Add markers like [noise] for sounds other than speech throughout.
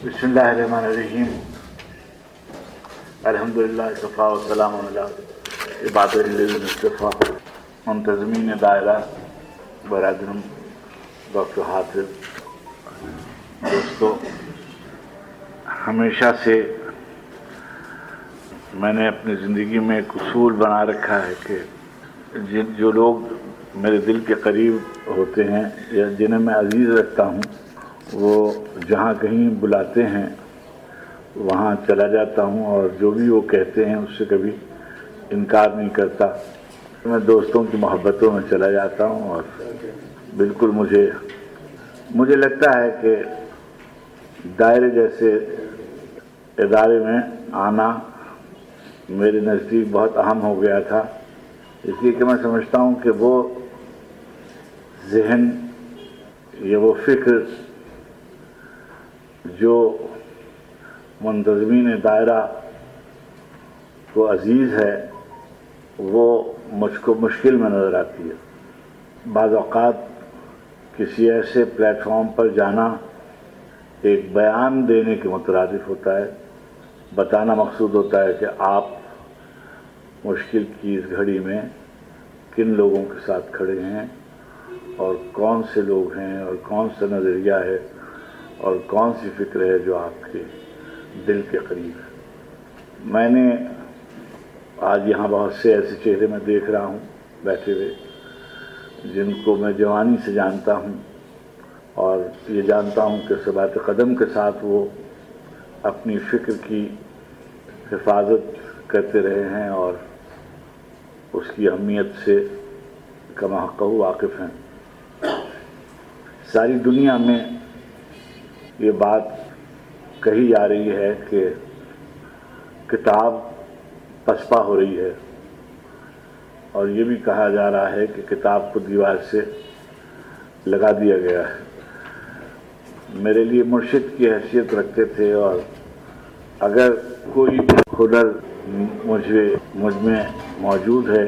بسم اللہ الرحمن الرحیم الحمدللہ صفا و سلام عباد الصفا منتظمین دائرہ برادرم ڈاکٹر حافظ دوستو ہمیشہ سے میں نے اپنی زندگی میں ایک اصول بنا رکھا ہے کہ جن جو لوگ میرے دل کے قریب ہوتے ہیں یا جنہیں میں عزیز رکھتا ہوں وہ جہاں کہیں بلاتے ہیں، وہاں چلا جاتا ہوں اور جو بھی وہ کہتے ہیں، اس سے کبھی انکار نہیں کرتا۔ میں دوستوں کی محبتوں میں چلا جاتا ہوں اور بالکل مجھے مجھے لگتا ہے کہ دائرے جیسے ادارے میں آنا میرے نزدیک بہت اہم ہو گیا تھا۔ اس لیے کہ میں سمجھتا ہوں کہ وہ ذہن یا وہ فکر جو منتظمین دائرہ کو عزیز ہے، وہ مجھ کو مشکل میں نظر آتی ہے۔ بعض اوقات کسی ایسے پلیٹ فارم پر جانا ایک بیان دینے کے مترادف ہوتا ہے۔ بتانا مقصود ہوتا ہے کہ آپ مشکل کی اس گھڑی میں کن لوگوں کے ساتھ کھڑے ہیں اور کون سے لوگ ہیں اور کون سا نظریہ ہے۔ اور کون سی فکر ہے جو آپ کے دل کے قریب ہے؟ میں نے آج یہاں بہت سے ایسے چہرے میں دیکھ رہا ہوں، بیٹھے ہوئے، جن کو میں جوانی سے جانتا ہوں اور یہ جانتا ہوں کہ صبات قدم کے ساتھ وہ اپنی فکر کی حفاظت کرتے رہے ہیں اور اس کی اہمیت سے کما حق واقف ہیں۔ ساری دنیا میں یہ بات کہی جا رہی ہے کہ کتاب پسپا ہو رہی ہے اور یہ بھی کہا جا رہا ہے کہ کتاب کو دیوار سے لگا دیا گیا ہے۔ میرے لیے مرشد کی حیثیت رکھتے تھے اور اگر کوئی خدر مجھے مجھ میں موجود ہے،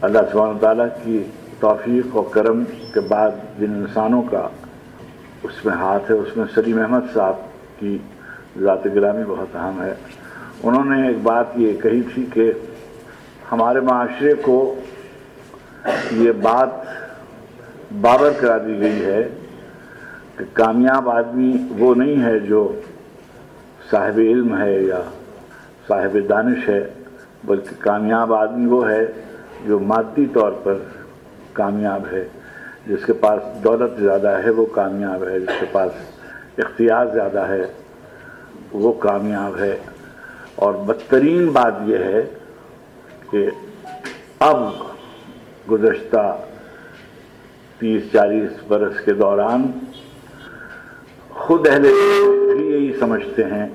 اللہ سبحانہ تعالیٰ کی توفیق و کرم کے بعد جن انسانوں کا اس میں ہاتھ ہے، اس میں سلیم احمد صاحب کی ذات گرامی بہت اہم ہے۔ انہوں نے ایک بات یہ کہی تھی کہ ہمارے معاشرے کو یہ بات بابر کرا دی گئی ہے کہ کامیاب آدمی وہ نہیں ہے جو صاحب علم ہے یا صاحب دانش ہے، بلکہ کامیاب آدمی وہ ہے جو مادی طور پر کامیاب ہے۔ جس کے پاس دولت زیادہ ہے، وہ کامیاب ہے۔ جس کے پاس اختیار زیادہ ہے، وہ کامیاب ہے۔ اور بدترین بات یہ ہے کہ اب گزشتہ تیس، چالیس برس کے دوران خود اہل بھی یہی سمجھتے ہیں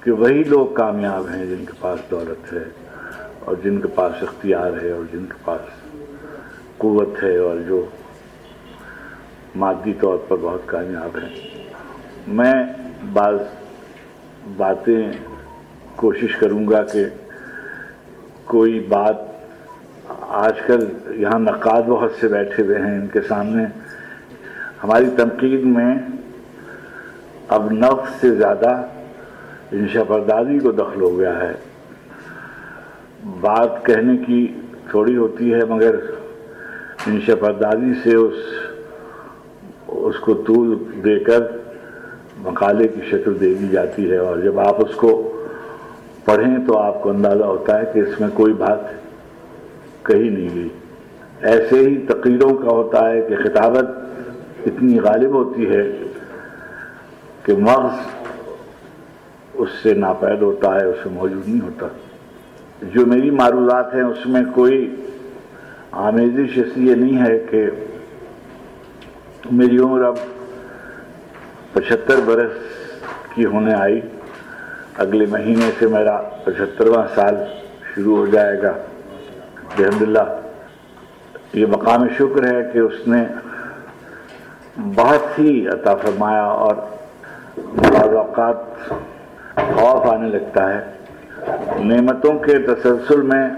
کہ وہی لوگ کامیاب ہیں جن کے پاس دولت ہے اور جن کے پاس اختیار ہے اور جن کے پاس قوت ہے اور جو مادی طور پر بہت کامیاب ہیں۔ میں بعض باتیں کوشش کروں گا کہ کوئی بات آج کل یہاں نقاد بہت سے بیٹھے ہوئے ہیں ان کے سامنے۔ ہماری تنقید میں اب نفس سے زیادہ انشا پردازی کو دخل ہو گیا ہے۔ بات کہنے کی تھوڑی ہوتی ہے، مگر انشا پردازی سے اس اس کو طول دے کر مقالے کی شکل دے دی جاتی ہے اور جب آپ اس کو پڑھیں تو آپ کو اندازہ ہوتا ہے کہ اس میں کوئی بات کہی نہیں گئی۔ ایسے ہی تقریروں کا ہوتا ہے کہ خطابت اتنی غالب ہوتی ہے کہ مغز اس سے ناپید ہوتا ہے، اس سے موجود نہیں ہوتا۔ جو میری معروضات ہیں، اس میں کوئی آمیزش اس لیے نہیں ہے کہ میری عمر اب پچہتر برس کی ہونے آئی۔ اگلے مہینے سے میرا پچہترواں سال شروع ہو جائے گا۔ جی الحمد اللہ یہ مقام شکر ہے کہ اس نے بہت ہی عطا فرمایا اور بعض اوقات خوف آنے لگتا ہے۔ نعمتوں کے تسلسل میں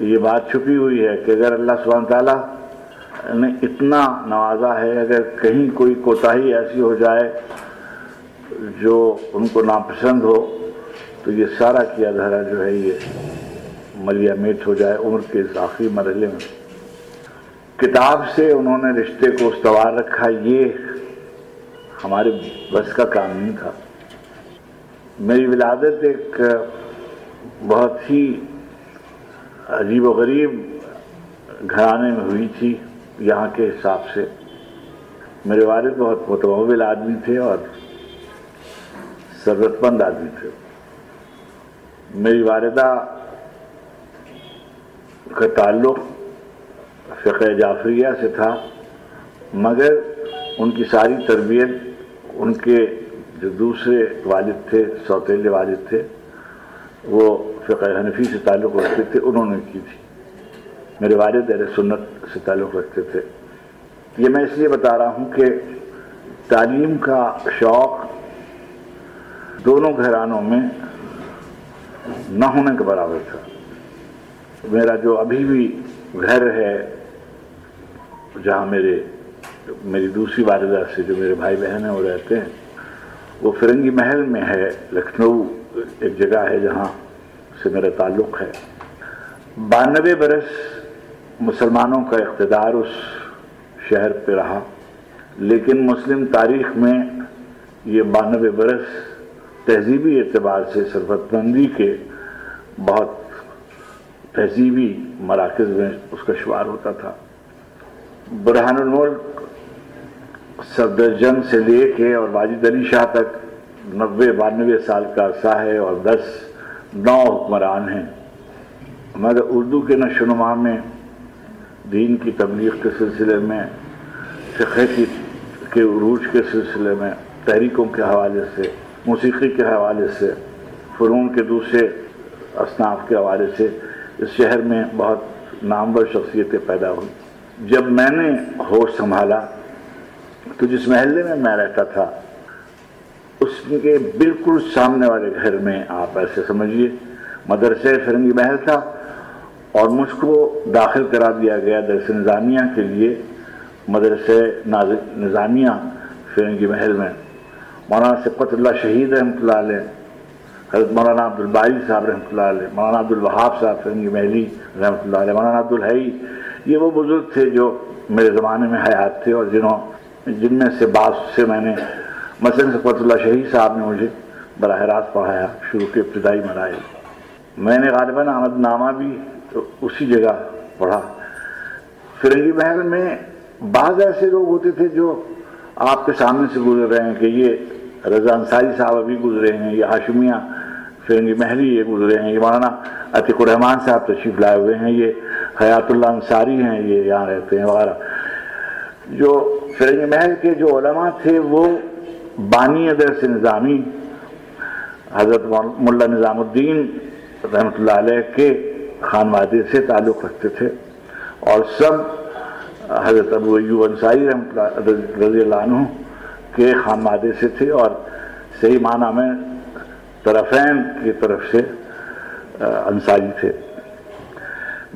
یہ بات چھپی ہوئی ہے کہ اگر اللہ سبحانہ تعالیٰ نے اتنا نوازا ہے، اگر کہیں کوئی کوتاہی ایسی ہو جائے جو ان کو ناپسند ہو، تو یہ سارا کیا دھرا جو ہے، یہ ملیا میٹ ہو جائے عمر کے اس آخری مرحلے میں۔ کتاب سے انہوں نے رشتے کو استوار رکھا، یہ ہمارے بس کا کام نہیں تھا۔ میری ولادت ایک بہت ہی عجیب و غریب گھرانے میں ہوئی تھی۔ یہاں کے حساب سے میرے والد بہت متمول آدمی تھے اور ضرورت مند آدمی تھے۔ میری والدہ کا تعلق فقہ جعفریہ سے تھا، مگر ان کی ساری تربیت ان کے جو دوسرے والد تھے، سوتیلے والد تھے، وہ فقہ حنفی سے تعلق رکھتے تھے، انہوں نے کی تھی۔ میرے والد، اہل سنت سے تعلق رکھتے تھے۔ یہ میں اس لیے بتا رہا ہوں کہ تعلیم کا شوق دونوں گھرانوں میں نہ ہونے کے برابر تھا۔ میرا جو ابھی بھی گھر ہے، جہاں میرے، میری دوسری والدہ سے جو میرے بھائی بہن ہیں، وہ رہتے ہیں، وہ فرنگی محل میں ہے۔ لکھنؤ ایک جگہ ہے جہاں سے میرا تعلق ہے۔ بانوے برس مسلمانوں کا اقتدار اس شہر پہ رہا۔ لیکن مسلم تاریخ میں یہ بانوے برس تہذیبی اعتبار سے سربت بندی کے بہت تہذیبی مراکز میں اس کا شمار ہوتا تھا۔ برہان الملک صدر جنگ سے لے کے اور واجد علی شاہ تک نوے بانوے سال کا عرصہ ہے اور دس نو حکمران ہیں۔ مگر اردو کے نشو نما میں دین کی تبلیغ کے سلسلے میں، فقہ کی کے عروج کے سلسلے میں، تحریکوں کے حوالے سے، موسیقی کے حوالے سے، فنون کے دوسرے اصناف کے حوالے سے اس شہر میں بہت نامور شخصیتیں پیدا ہوئی جب میں نے ہوش سنبھالا تو جس محلے میں میں رہتا تھا، اس کے بالکل سامنے والے گھر میں آپ ایسے سمجھیے، مدرسے فرنگی محل تھا اور مجھ کو داخل کرا دیا گیا درس نظامیہ کے لیے مدرسے نظامیہ فرنگی محل میں۔ مولانا سبقت اللہ شہید رحمۃ اللہ علیہ، حضرت مولانا عبد الباری صاحب رحمۃ اللہ علیہ، مولانا عبد الوہاب صاحب فرنگی محلی رحمۃ اللہ علیہ، مولانا عبد الحی یہ وہ بزرگ تھے جو میرے زمانے میں حیات تھے اور جنہوں، جن میں سے بعض سے میں نے مثلاً سبقت اللہ شہید صاحب نے مجھے براہ راست پڑھایا، شروع کے ابتدائی مراحل۔ میں نے غالباً آمد نامہ بھی اسی جگہ پڑھا۔ فرنگی محل میں بعض ایسے لوگ ہوتے تھے جو آپ کے سامنے سے گزر رہے ہیں کہ یہ رضا انصاری صاحب ابھی گزرے ہیں، یہ ہاشمیہ فرنگی محلی یہ گزرے ہیں، یہ مولانا عتیق الرحمان صاحب تشریف لائے ہوئے ہیں، یہ حیات اللہ انصاری ہیں، یہ یہاں رہتے ہیں وغیرہ۔ جو فرنگی محل کے جو علماء تھے وہ بانی ادرس نظامی، حضرت ملا نظام الدین رحمۃ اللہ علیہ کے خانوادے سے تعلق رکھتے تھے۔ اور سب حضرت ابو ایوب انصاری اللہ رضی اللہ عنہ کے خانوادے سے تھے اور صحیح معنی میں طرفین کی طرف سے انصاری تھے۔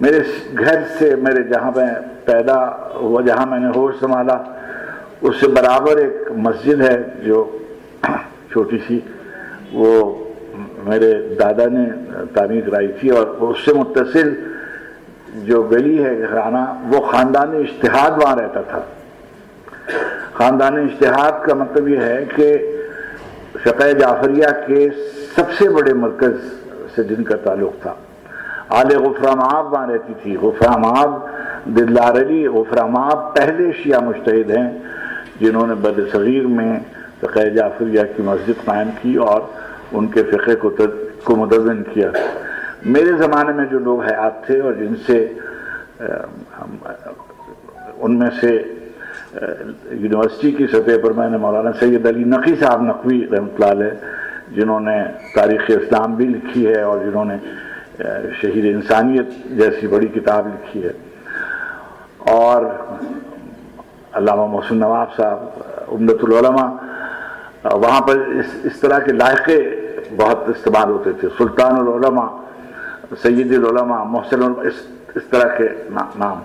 میرے گھر سے، میرے جہاں میں پیدا ہوا، جہاں میں نے ہوش سنبھالا، اس سے برابر ایک مسجد ہے جو چھوٹی سی، وہ میرے دادا نے تعمیر کرائی تھی اور اس سے متصل جو گلی ہے گھرانہ وہ خاندانی اشتہاد وہاں رہتا تھا۔ خاندانی اشتہاد کا مطلب یہ ہے کہ فقہ جعفریہ کے سب سے بڑے مرکز سے جن کا تعلق تھا۔ آل غفرام آب وہاں رہتی تھی۔ غفرام آب دلار علی غفرام آب پہلے شیعہ مشتحد ہیں جنہوں نے بد صغیر میں فقہ جعفریہ کی مسجد قائم کی اور ان کے فقہ کو کو مدون کیا۔ میرے زمانے میں جو لوگ حیات تھے اور جن سے ان میں سے یونیورسٹی کی سطح پر میں نے مولانا سید علی نقی صاحب نقوی رحمۃ اللہ علیہ، جنہوں نے تاریخ اسلام بھی لکھی ہے اور جنہوں نے شہید انسانیت جیسی بڑی کتاب لکھی ہے۔ اور علامہ محسن نواب صاحب امدت العلماء وہاں پر اس اس طرح کے لائقے بہت استعمال ہوتے تھے۔ سلطان العلماء، سید العلماء، محسن اس اس طرح کے نام۔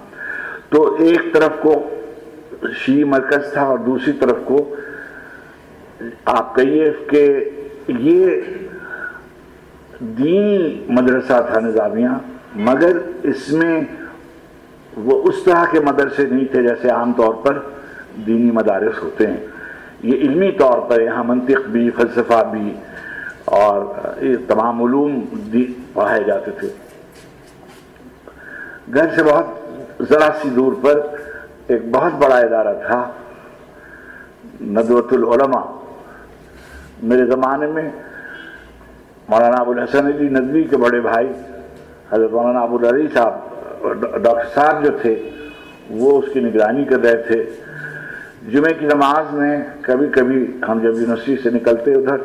تو ایک طرف کو شیعی مرکز تھا اور دوسری طرف کو آپ کہیے کہ یہ دینی مدرسہ تھا نظامیہ، مگر اس میں وہ اس طرح کے مدرسے نہیں تھے جیسے عام طور پر دینی مدارس ہوتے ہیں۔ یہ علمی طور پر یہاں منطق بھی، فلسفہ بھی اور یہ تمام علوم پڑھائے جاتے تھے۔ گھر سے بہت ذرا سی دور پر ایک بہت بڑا ادارہ تھا، ندوۃ العلماء۔ میرے زمانے میں مولانا ابو الحسن علی ندوی کے بڑے بھائی، حضرت مولانا ابو العلی صاحب، ڈاکٹر صاحب جو تھے، وہ اس کی نگرانی کر رہے تھے۔ جمعے کی نماز میں کبھی کبھی ہم جب یونیورسٹی سے نکلتے ادھر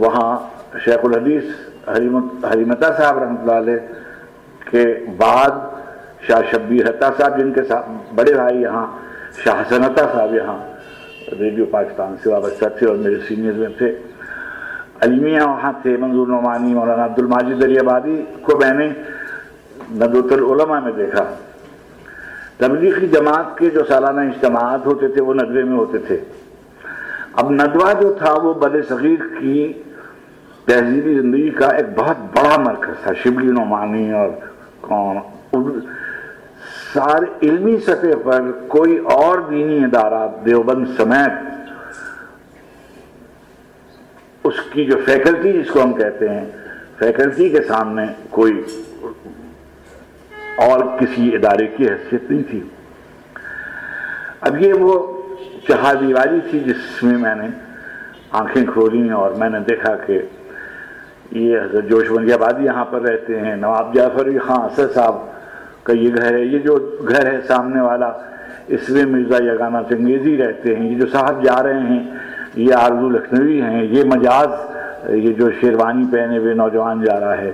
وہاں شیخ الحدیث حریمتا صاحب رحمۃ اللہ علیہ کے بعد شاہ شبیر حتا صاحب جن کے ساتھ بڑے بھائی یہاں، شاہ حسنتا صاحب یہاں ریڈیو پاکستان سے وابستہ تھے اور میرے سینئر میں تھے۔ علمیہ وہاں تھے، منظور نعمانی، مولانا عبد الماجد دری آبادی کو میں نے ندوۃ العلماء میں دیکھا۔ تبلیغی جماعت کے جو سالانہ اجتماعات ہوتے تھے، وہ ندوے میں ہوتے تھے۔ اب ندوہ جو تھا وہ بر صغیر کی تہذیبی زندگی کا ایک بہت بڑا مرکز تھا، شبلی نعمانی اور کون؟ سارے علمی سطح پر کوئی اور دینی ادارہ دیوبند سمیت اس کی جو فیکلٹی جس کو ہم کہتے ہیں فیکلٹی کے سامنے کوئی اور کسی ادارے کی حیثیت نہیں تھی۔ اب یہ وہ چہا دیواری تھی جس میں میں نے آنکھیں کھولی اور میں نے دیکھا کہ یہ حضرت جوش بندی آبادی یہاں پر رہتے ہیں، نواب جعفر خان اسد صاحب کا یہ گھر ہے۔ یہ جو گھر ہے سامنے والا، اس میں مرزا یگانہ چنگیزی رہتے ہیں۔ یہ جو صاحب جا رہے ہیں، یہ آرزو لکھنوی ہیں۔ یہ مجاز، یہ جو شیروانی پہنے ہوئے نوجوان جا رہا ہے،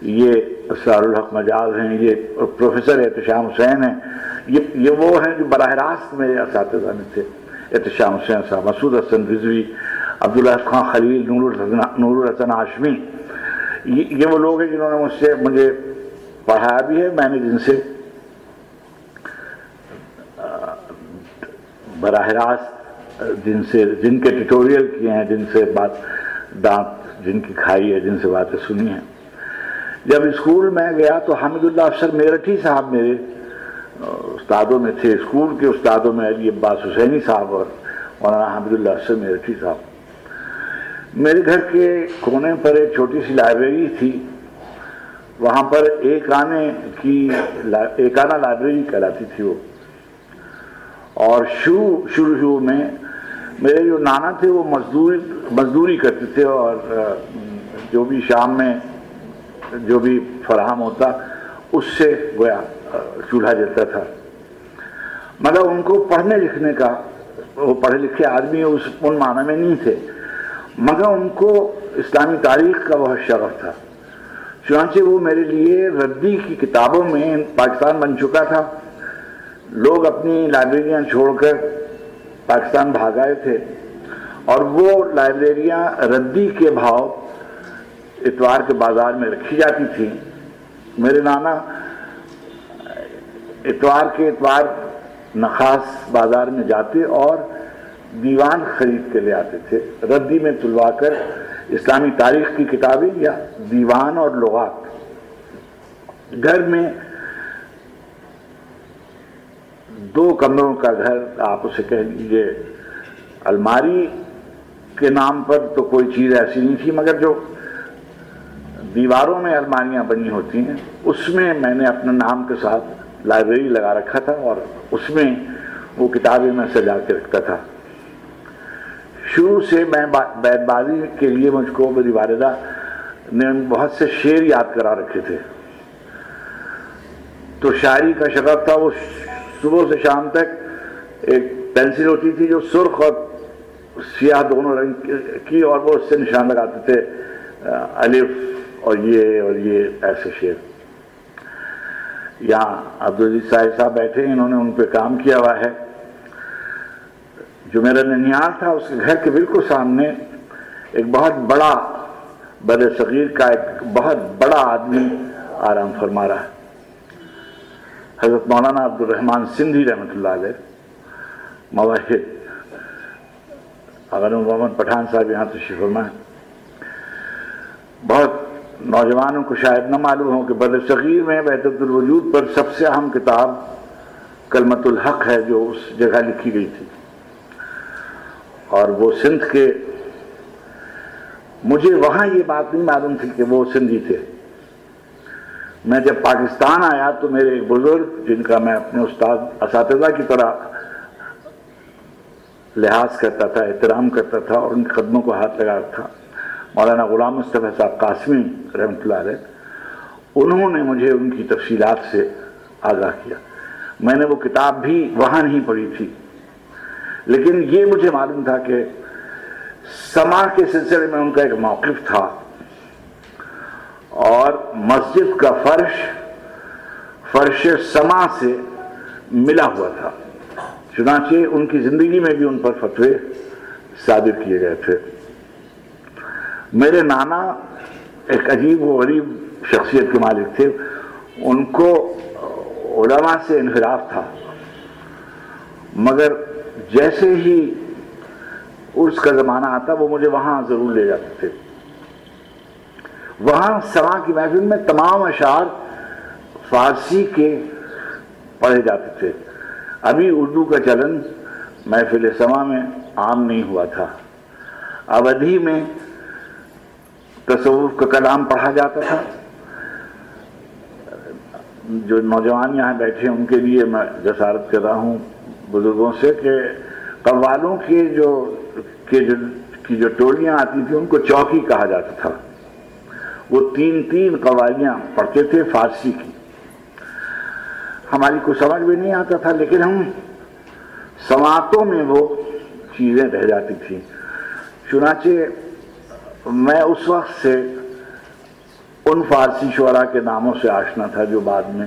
یہ اسرار الحق مجاز ہیں۔ یہ پروفیسر احتشام حسین ہیں۔ یہ یہ وہ ہیں جو براہ راست میرے اساتذہ میں تھے۔ احتشام حسین صاحب، مسعود حسن رضوی، عبداللہ خان خلیل، نور نور الحسن ہاشمی یہ وہ لوگ ہیں جنہوں نے مجھ سے مجھے پڑھایا بھی ہے، میں نے جن سے براہ راست جن سے، جن کے ٹیٹوریل کیے ہیں، جن سے بات دانت جن کی کھائی ہے، جن سے باتیں سنی ہیں۔ جب اسکول میں گیا تو حامد اللہ افسر میرٹھی صاحب میرے استادوں میں تھے اسکول کے استادوں میں علی عباس حسینی صاحب اور مولانا حامد اللہ افسر میرٹھی صاحب میرے گھر کے کونے پر ایک چھوٹی سی لائبریری تھی وہاں پر ایک آنے کی ایک آنا لائبریری کہلاتی تھی وہ اور شروع شروع شروع میں میرے جو نانا تھے وہ مزدوری مزدوری کرتے تھے اور جو بھی شام میں جو بھی فراہم ہوتا اس سے گویا چولہا جلتا تھا۔ مگر ان کو پڑھنے لکھنے کا وہ پڑھے لکھے آدمی اس ان معنی میں نہیں تھے۔ مگر ان کو اسلامی تاریخ کا بہت شرف تھا۔ چنانچہ وہ میرے لیے ردی کی کتابوں میں پاکستان بن چکا تھا۔ لوگ اپنی لائبریریاں چھوڑ کر پاکستان بھاگائے تھے۔ اور وہ لائبریریاں ردی کے بھاؤ اتوار کے بازار میں رکھی جاتی تھی میرے نانا اتوار کے اتوار نخاس بازار میں جاتے اور دیوان خرید کے لے آتے تھے۔ ردی میں تلوا کر اسلامی تاریخ کی کتابیں یا دیوان اور لغات۔ گھر میں دو کمروں کا گھر آپ اسے کہہ لیجیے الماری کے نام پر تو کوئی چیز ایسی نہیں تھی، مگر جو دیواروں میں الماریاں بنی ہوتی ہیں، اس میں میں نے اپنے نام کے ساتھ لائبریری لگا رکھا تھا اور اس میں وہ کتابیں میں سجا کے رکھتا تھا۔ شروع سے میں بیت بازی کے لیے مجھ کو میری والدہ نے بہت سے شعر یاد کرا رکھے تھے۔ تو شاعری کا شغف تھا، وہ صبح سے شام تک ایک پینسل ہوتی تھی جو سرخ اور سیاہ دونوں رنگ کی اور وہ اس سے نشان لگاتے تھے الف اور یہ اور یہ ایسے شعر۔ یہاں عبدالعزیز صاحب صاحب بیٹھے ہیں، انہوں نے ان پہ کام کیا ہوا ہے۔ جو میرا ننیال تھا، اس کے گھر کے بالکل سامنے ایک بہت بڑا بر صغیر کا ایک بہت بڑا آدمی آرام فرما رہا ہے۔ حضرت مولانا عبد الرحمن سندھی رحمۃ اللہ علیہ مواحد اگر محمد پٹھان صاحب یہاں تشریف فرمائیں۔ بہت نوجوانوں کو شاید نہ معلوم ہو کہ بر صغیر میں وحدت الوجود پر سب سے اہم کتاب کلمت الحق ہے جو اس جگہ لکھی گئی تھی۔ اور وہ سندھ کے مجھے وہاں یہ بات نہیں معلوم تھی کہ وہ سندھی تھے۔ میں جب پاکستان آیا تو میرے ایک بزرگ، جن کا میں اپنے استاد اساتذہ کی طرح لحاظ کرتا تھا، احترام کرتا تھا اور ان قدموں کو ہاتھ لگا تھا مولانا غلام مصطفیٰ صاحب قاسمی رحمۃ اللہ علیہ، انہوں نے مجھے ان کی تفصیلات سے آگاہ کیا۔ میں نے وہ کتاب بھی وہاں نہیں پڑھی تھی۔ لیکن یہ مجھے معلوم تھا کہ سما کے سلسلے میں ان کا ایک موقف تھا۔ اور مسجد کا فرش فرش سما سے ملا ہوا تھا۔ چنانچہ ان کی زندگی میں بھی ان پر فتوے صادر کیے گئے تھے۔ میرے نانا ایک عجیب و غریب شخصیت کے مالک تھے۔ ان کو علماء سے انحراف تھا۔ مگر جیسے ہی اس کا زمانہ آتا، وہ مجھے وہاں ضرور لے جاتے تھے۔ وہاں سما کی محفل میں تمام اشعار فارسی کے پڑھے جاتے تھے۔ ابھی اردو کا چلن محفل سما میں عام نہیں ہوا تھا۔ اودھی میں تصوف کا کلام پڑھا جاتا تھا۔ جو نوجوان یہاں بیٹھے ان کے لیے میں جسارت کر رہا ہوں بزرگوں سے کہ قوالوں کے جو جو کی جو ٹولیاں آتی تھیں، ان کو چوکی کہا جاتا تھا۔ وہ تین تین قوالیاں پڑھتے تھے فارسی کی۔ ہماری کو سمجھ بھی نہیں آتا تھا، لیکن ہم سماعتوں میں وہ چیزیں رہ جاتی تھیں۔ چنانچہ میں اس وقت سے ان فارسی شعراء کے ناموں سے آشنا تھا جو بعد میں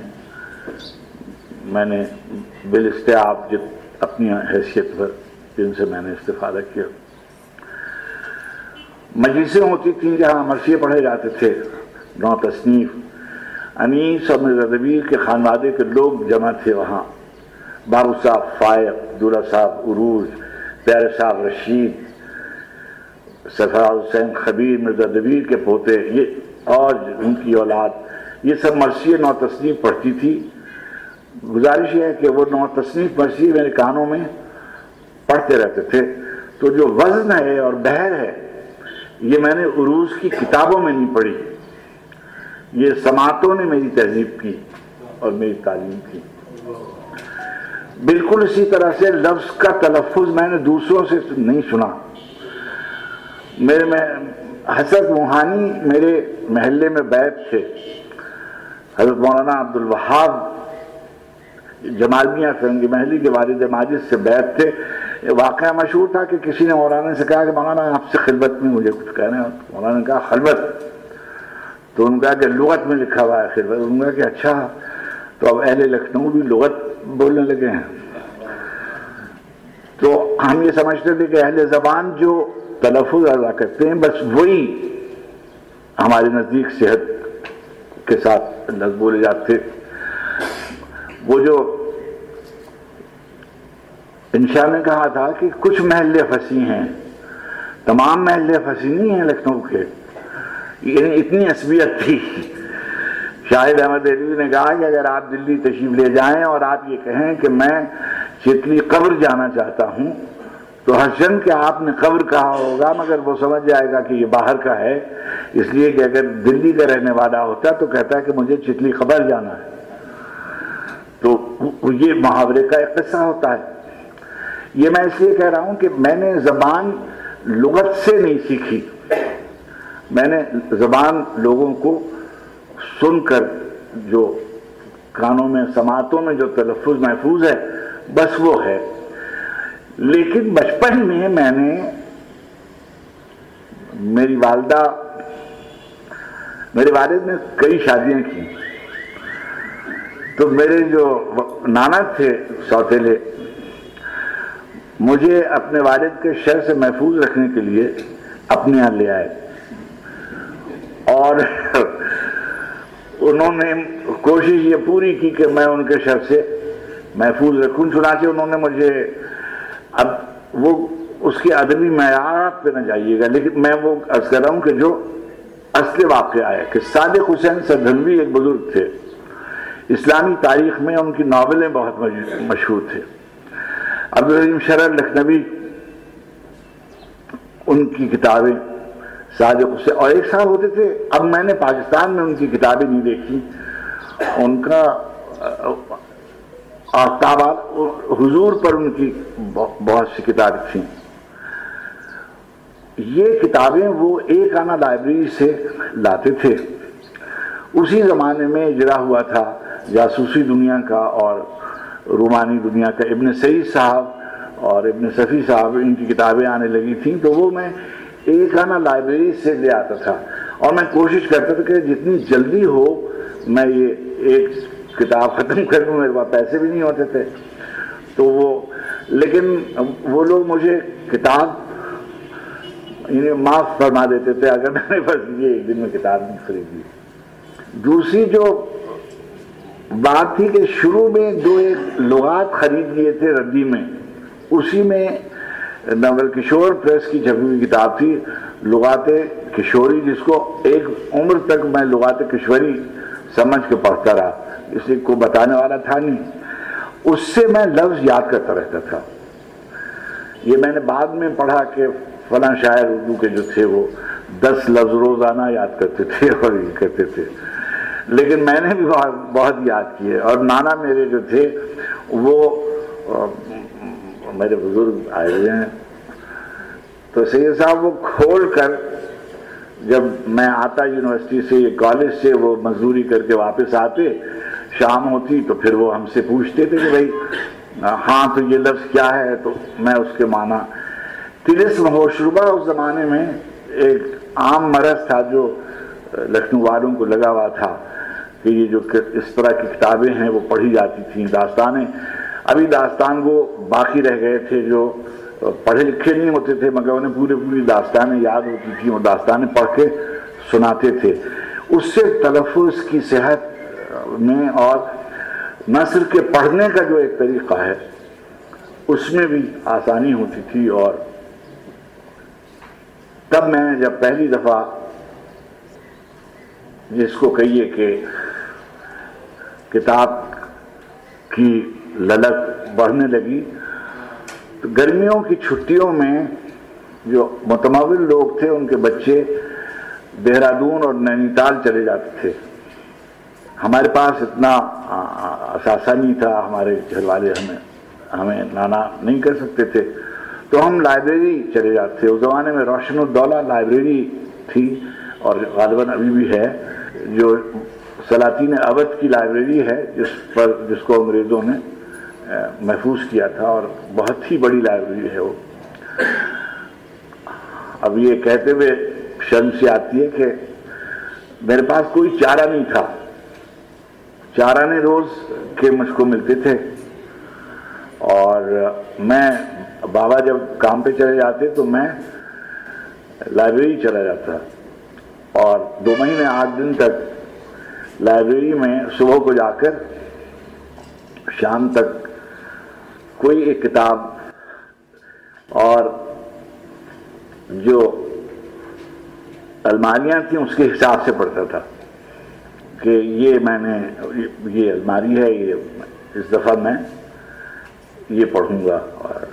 میں نے بالاستعاب اپنی حیثیت پر جن سے میں نے استفادہ کیا۔ مجلسیں ہوتی تھیں جہاں مرثیے پڑھے جاتے تھے، نو تصنیف۔ انیس اور مرزدبیر کے خانوادے کے لوگ جمع تھے وہاں۔ بابو صاحب فائق، دورہ صاحب عروج، پیارے صاحب رشید سفراد حسین خبیر مرزا دبیر کے پوتے، یہ اور ان کی اولاد، یہ سب مرثیے نو تصنیف پڑھتی تھی۔ گزارش یہ ہے کہ وہ نو تصنیف مرثیے میرے کانوں میں پڑھتے رہتے تھے۔ تو جو وزن ہے اور بہر ہے، یہ میں نے عروج کی کتابوں میں نہیں پڑھی۔ یہ سماعتوں نے میری تہذیب کی اور میری تعلیم کی۔ بالکل اسی طرح سے لفظ کا تلفظ میں نے دوسروں سے نہیں سنا۔ میرے میں حسرت روحانی میرے محلے میں بیت تھے حضرت مولانا عبد الوہاب جمال فرنگی محلی کے والد ماجد سے بیت تھے۔ واقعہ مشہور تھا کہ کسی نے مولانا سے کہا کہ مولانا، آپ سے خلبت میں مجھے کچھ کہنا ہے۔ مولانا نے کہا خلبت تو ان کہا کہ لغت میں لکھا ہوا ہے خلبت ان کہا کہ اچھا تو اب اہل لکھنؤ بھی لغت بولنے لگے ہیں۔ تو ہم یہ سمجھتے تھے کہ اہل زبان جو تلفظ ادا کرتے ہیں، بس وہی ہمارے نزدیک صحت کے ساتھ لفظ بولے جاتے وہ جو انشاء نے کہا تھا کہ کچھ محلے پھنسی ہیں، تمام محلے پھنسی نہیں ہیں لکھنؤ کے۔ یعنی اتنی عصبیت تھی۔ شاہد احمد دہلی نے کہا کہ اگر آپ دلی تشریف لے جائیں اور آپ یہ کہیں کہ میں چتلی قبر جانا چاہتا ہوں تو حسن کہ آپ نے قبر کہا ہوگا، مگر وہ سمجھ جائے گا کہ یہ باہر کا ہے۔ اس لیے کہ اگر دلی کا رہنے والا ہوتا تو کہتا ہے کہ مجھے چتلی قبر جانا ہے۔ تو یہ محاورے کا ایک قصہ ہوتا ہے۔ یہ میں اس لیے کہہ رہا ہوں کہ میں نے زبان لغت سے نہیں سیکھی۔ میں نے زبان لوگوں کو سن کر جو کانوں میں، سماعتوں میں جو تلفظ محفوظ ہے، بس وہ ہے۔ لیکن بچپن میں میں نے میری والدہ، میرے والد نے کئی شادیاں کی۔ تو میرے جو نانا تھے سوتےلے مجھے اپنے والد کے شہر سے محفوظ رکھنے کے لیے اپنے یہاں لے آئے۔ اور انہوں نے کوشش یہ پوری کی کہ میں ان کے شہر سے محفوظ رکھوں، چنانچہ انہوں نے مجھے اب وہ اس کے ادبی معیارات پہ نہ جائیے گا، لیکن میں وہ عرض کر رہا ہوں کہ جو اصل واقعہ ہے کہ صادق حسین سدھنوی ایک بزرگ تھے۔ اسلامی تاریخ میں ان کی ناولیں بہت مشہور تھے۔ عبدالرحیم شرح لکھنوی ان کی کتابیں صادق حسین، اور ایک سال ہوتے تھے۔ اب میں نے پاکستان میں ان کی کتابیں نہیں دیکھی ان کا آفتابات حضور پر ان کی بہت سی کتابیں تھیں۔ یہ کتابیں وہ ایک آنا لائبریری سے لاتے تھے۔ اسی زمانے میں اجرا ہوا تھا جاسوسی دنیا کا اور رومانی دنیا کا۔ ابن سعید صاحب اور ابن صفی صاحب ان کی کتابیں آنے لگی تھیں تو وہ میں ایک آنا لائبریری سے لے آتا تھا۔ اور میں کوشش کرتا تھا کہ جتنی جلدی ہو میں یہ ایک کتاب ختم کر دوں میرے پاس پیسے بھی نہیں ہوتے تھے۔ تو وہ، لیکن وہ لوگ مجھے کتاب انہیں معاف فرما دیتے تھے، اگر میں نے بس یہ ایک دن میں کتاب نہیں خریدی۔ دوسری جو بات تھی کہ شروع میں دو ایک لغات خرید لیے تھے ردی میں، اسی میں نول کشور پریس کی چھپی ہوئی کتاب تھی، لغات کشوری، جس کو ایک عمر تک میں لغات کشوری سمجھ کے پڑھتا رہا۔ اس لیے کوئی بتانے والا تھا نہیں۔ اس سے میں لفظ یاد کرتا رہتا تھا۔ یہ میں نے بعد میں پڑھا کہ فلاں شاعر اردو کے جو تھے وہ دس لفظ روزانہ یاد کرتے تھے اور یہ کرتے تھے۔ لیکن میں نے بھی بہت یاد کیے۔ اور نانا میرے جو تھے وہ، میرے بزرگ آئے ہوئے ہیں۔ تو سید صاحب وہ کھول کر جب میں آتا یونیورسٹی سے کالج سے وہ مزدوری کر کے واپس آتے شام ہوتی تو پھر وہ ہم سے پوچھتے تھے کہ بھائی ہاں تو یہ لفظ کیا ہے؟ تو میں اس کے معنی تلسم ہوشربہ اس زمانے میں ایک عام مرض تھا جو لکھنؤ والوں کو لگا ہوا تھا کہ یہ جو اس طرح کی کتابیں ہیں وہ پڑھی جاتی تھیں داستانیں۔ ابھی داستان وہ باقی رہ گئے تھے جو پڑھے لکھے نہیں ہوتے تھے، مگر انہیں پوری پوری داستانیں یاد ہوتی تھیں اور داستانیں پڑھ کے سناتے تھے۔ اس سے تلفظ کی صحت میں اور نثر کے پڑھنے کا جو ایک طریقہ ہے، اس میں بھی آسانی ہوتی تھی اور تب میں جب پہلی دفعہ جس کو کہیے کہ کتاب کی للک بڑھنے لگی، تو گرمیوں کی چھٹیوں میں جو متمول لوگ تھے، ان کے بچے دہرادون اور نینی تال چلے جاتے تھے۔ ہمارے پاس اتنا اثاثہ نہیں تھا، ہمارے گھر والے ہمیں ہمیں نانا نہیں کر سکتے تھے۔ تو ہم لائبریری چلے جاتے تھے۔ اس زمانے میں روشن الدولہ لائبریری تھی اور غالباً ابھی بھی ہے۔ جو سلاطین ابد کی لائبریری ہے، جس پر، جس کو انگریزوں نے محفوظ کیا تھا اور بہت ہی بڑی لائبریری ہے وہ۔ اب یہ کہتے ہوئے شرم سے آتی ہے کہ میرے پاس کوئی چارہ نہیں تھا۔ چارانے روز کے مجھ کو ملتے تھے اور میں بابا جب کام پہ چلے جاتے تو میں لائبریری چلا جاتا اور دو مہینے آٹھ دن تک لائبریری میں صبح کو جا کر شام تک کوئی ایک کتاب اور جو الماریاں تھیں اس کے حساب سے پڑھتا تھا۔ کہ یہ میں نے یہ الماری ہے، یہ اس دفعہ میں یہ پڑھوں گا اور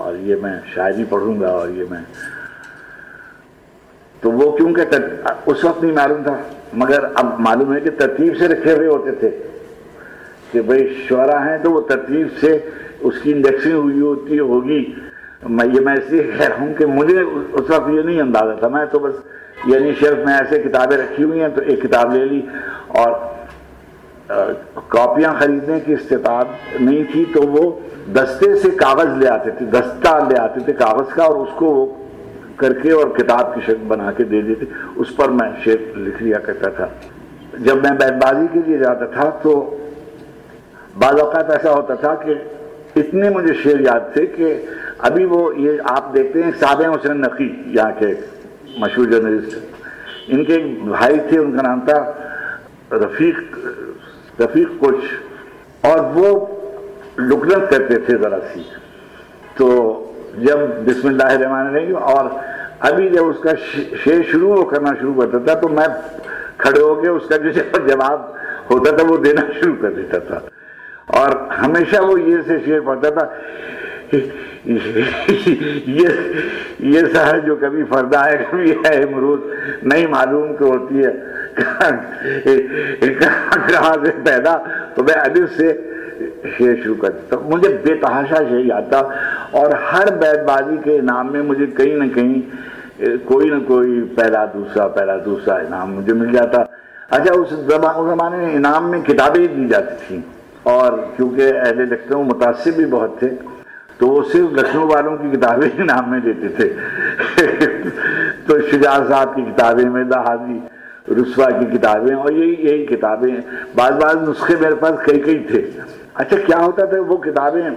اور یہ میں شاعری پڑھوں گا اور یہ میں تو وہ کیونکہ اس وقت نہیں معلوم تھا، مگر اب معلوم ہے کہ ترتیب سے رکھے ہوئے ہوتے تھے کہ بھائی شعرا ہیں تو وہ ترتیب سے اس کی انڈیکسنگ ہوئی ہوتی ہوگی۔ میں یہ میں اس لیے کہہ رہا ہوں کہ مجھے اس وقت یہ نہیں اندازہ تھا، میں تو بس یعنی شرف میں ایسے کتابیں رکھی ہوئی ہیں تو ایک کتاب لے لی اور کاپیاں خریدنے کی استطاعت نہیں تھی تو وہ دستے سے کاغذ لے آتے تھے، دستہ لے آتے تھے کاغذ کا اور اس کو وہ کر کے اور کتاب کی شکل بنا کے دے دیتے۔ اس پر میں شعر لکھ لیا کرتا تھا۔ جب میں بیت بازی کے لیے جاتا تھا تو بعض اوقات ایسا ہوتا تھا کہ اتنے مجھے شعر یاد تھے کہ ابھی وہ یہ آپ دیکھتے ہیں صابع حسین نقی یہاں کے مشہور جرنلسٹ ان کے بھائی تھے، ان کا نام تھا رفیق رفیق کچھ اور وہ لکنت کرتے تھے ذرا سی۔ تو جب بسم اللہ الرحمن الرحیم، اور ابھی جب اس کا شعر شروع کرنا شروع کرتا تھا، تو میں کھڑے ہو کے اس کا جو [laughs] جواب ہوتا تھا، وہ دینا شروع کر دیتا تھا۔ اور ہمیشہ وہ یہ سے شعر پڑھتا تھا یہ یہ سہر جو کبھی فردا ہے، کبھی ہے امروز، نہیں معلوم کہ ہوتی ہے۔ کہاں سے پیدا؟ تو میں الف سے شعر شروع کر دیتا ہوں۔ مجھے بے تحاشا شعر یاد تھا۔ اور ہر بیت بازی کے انعام میں مجھے کہیں نہ کہیں، کوئی نہ کوئی پہلا، دوسرا پہلا، دوسرا انعام مجھے مل جاتا۔ اچھا اس زمانے میں انعام میں کتابیں دی جاتی تھیں۔ اور کیونکہ اہل لکھنؤ متاثر بھی بہت تھے۔ تو وہ صرف لکھنؤ والوں کی کتابیں انعام میں دیتے تھے۔ تو شجاع صاحب کی کتابیں میں دہادی رسوا کی کتابیں اور یہی یہی کتابیں۔ بعض بعض نسخے میرے پاس کئی کئی تھے۔ اچھا کیا ہوتا تھا وہ کتابیں؟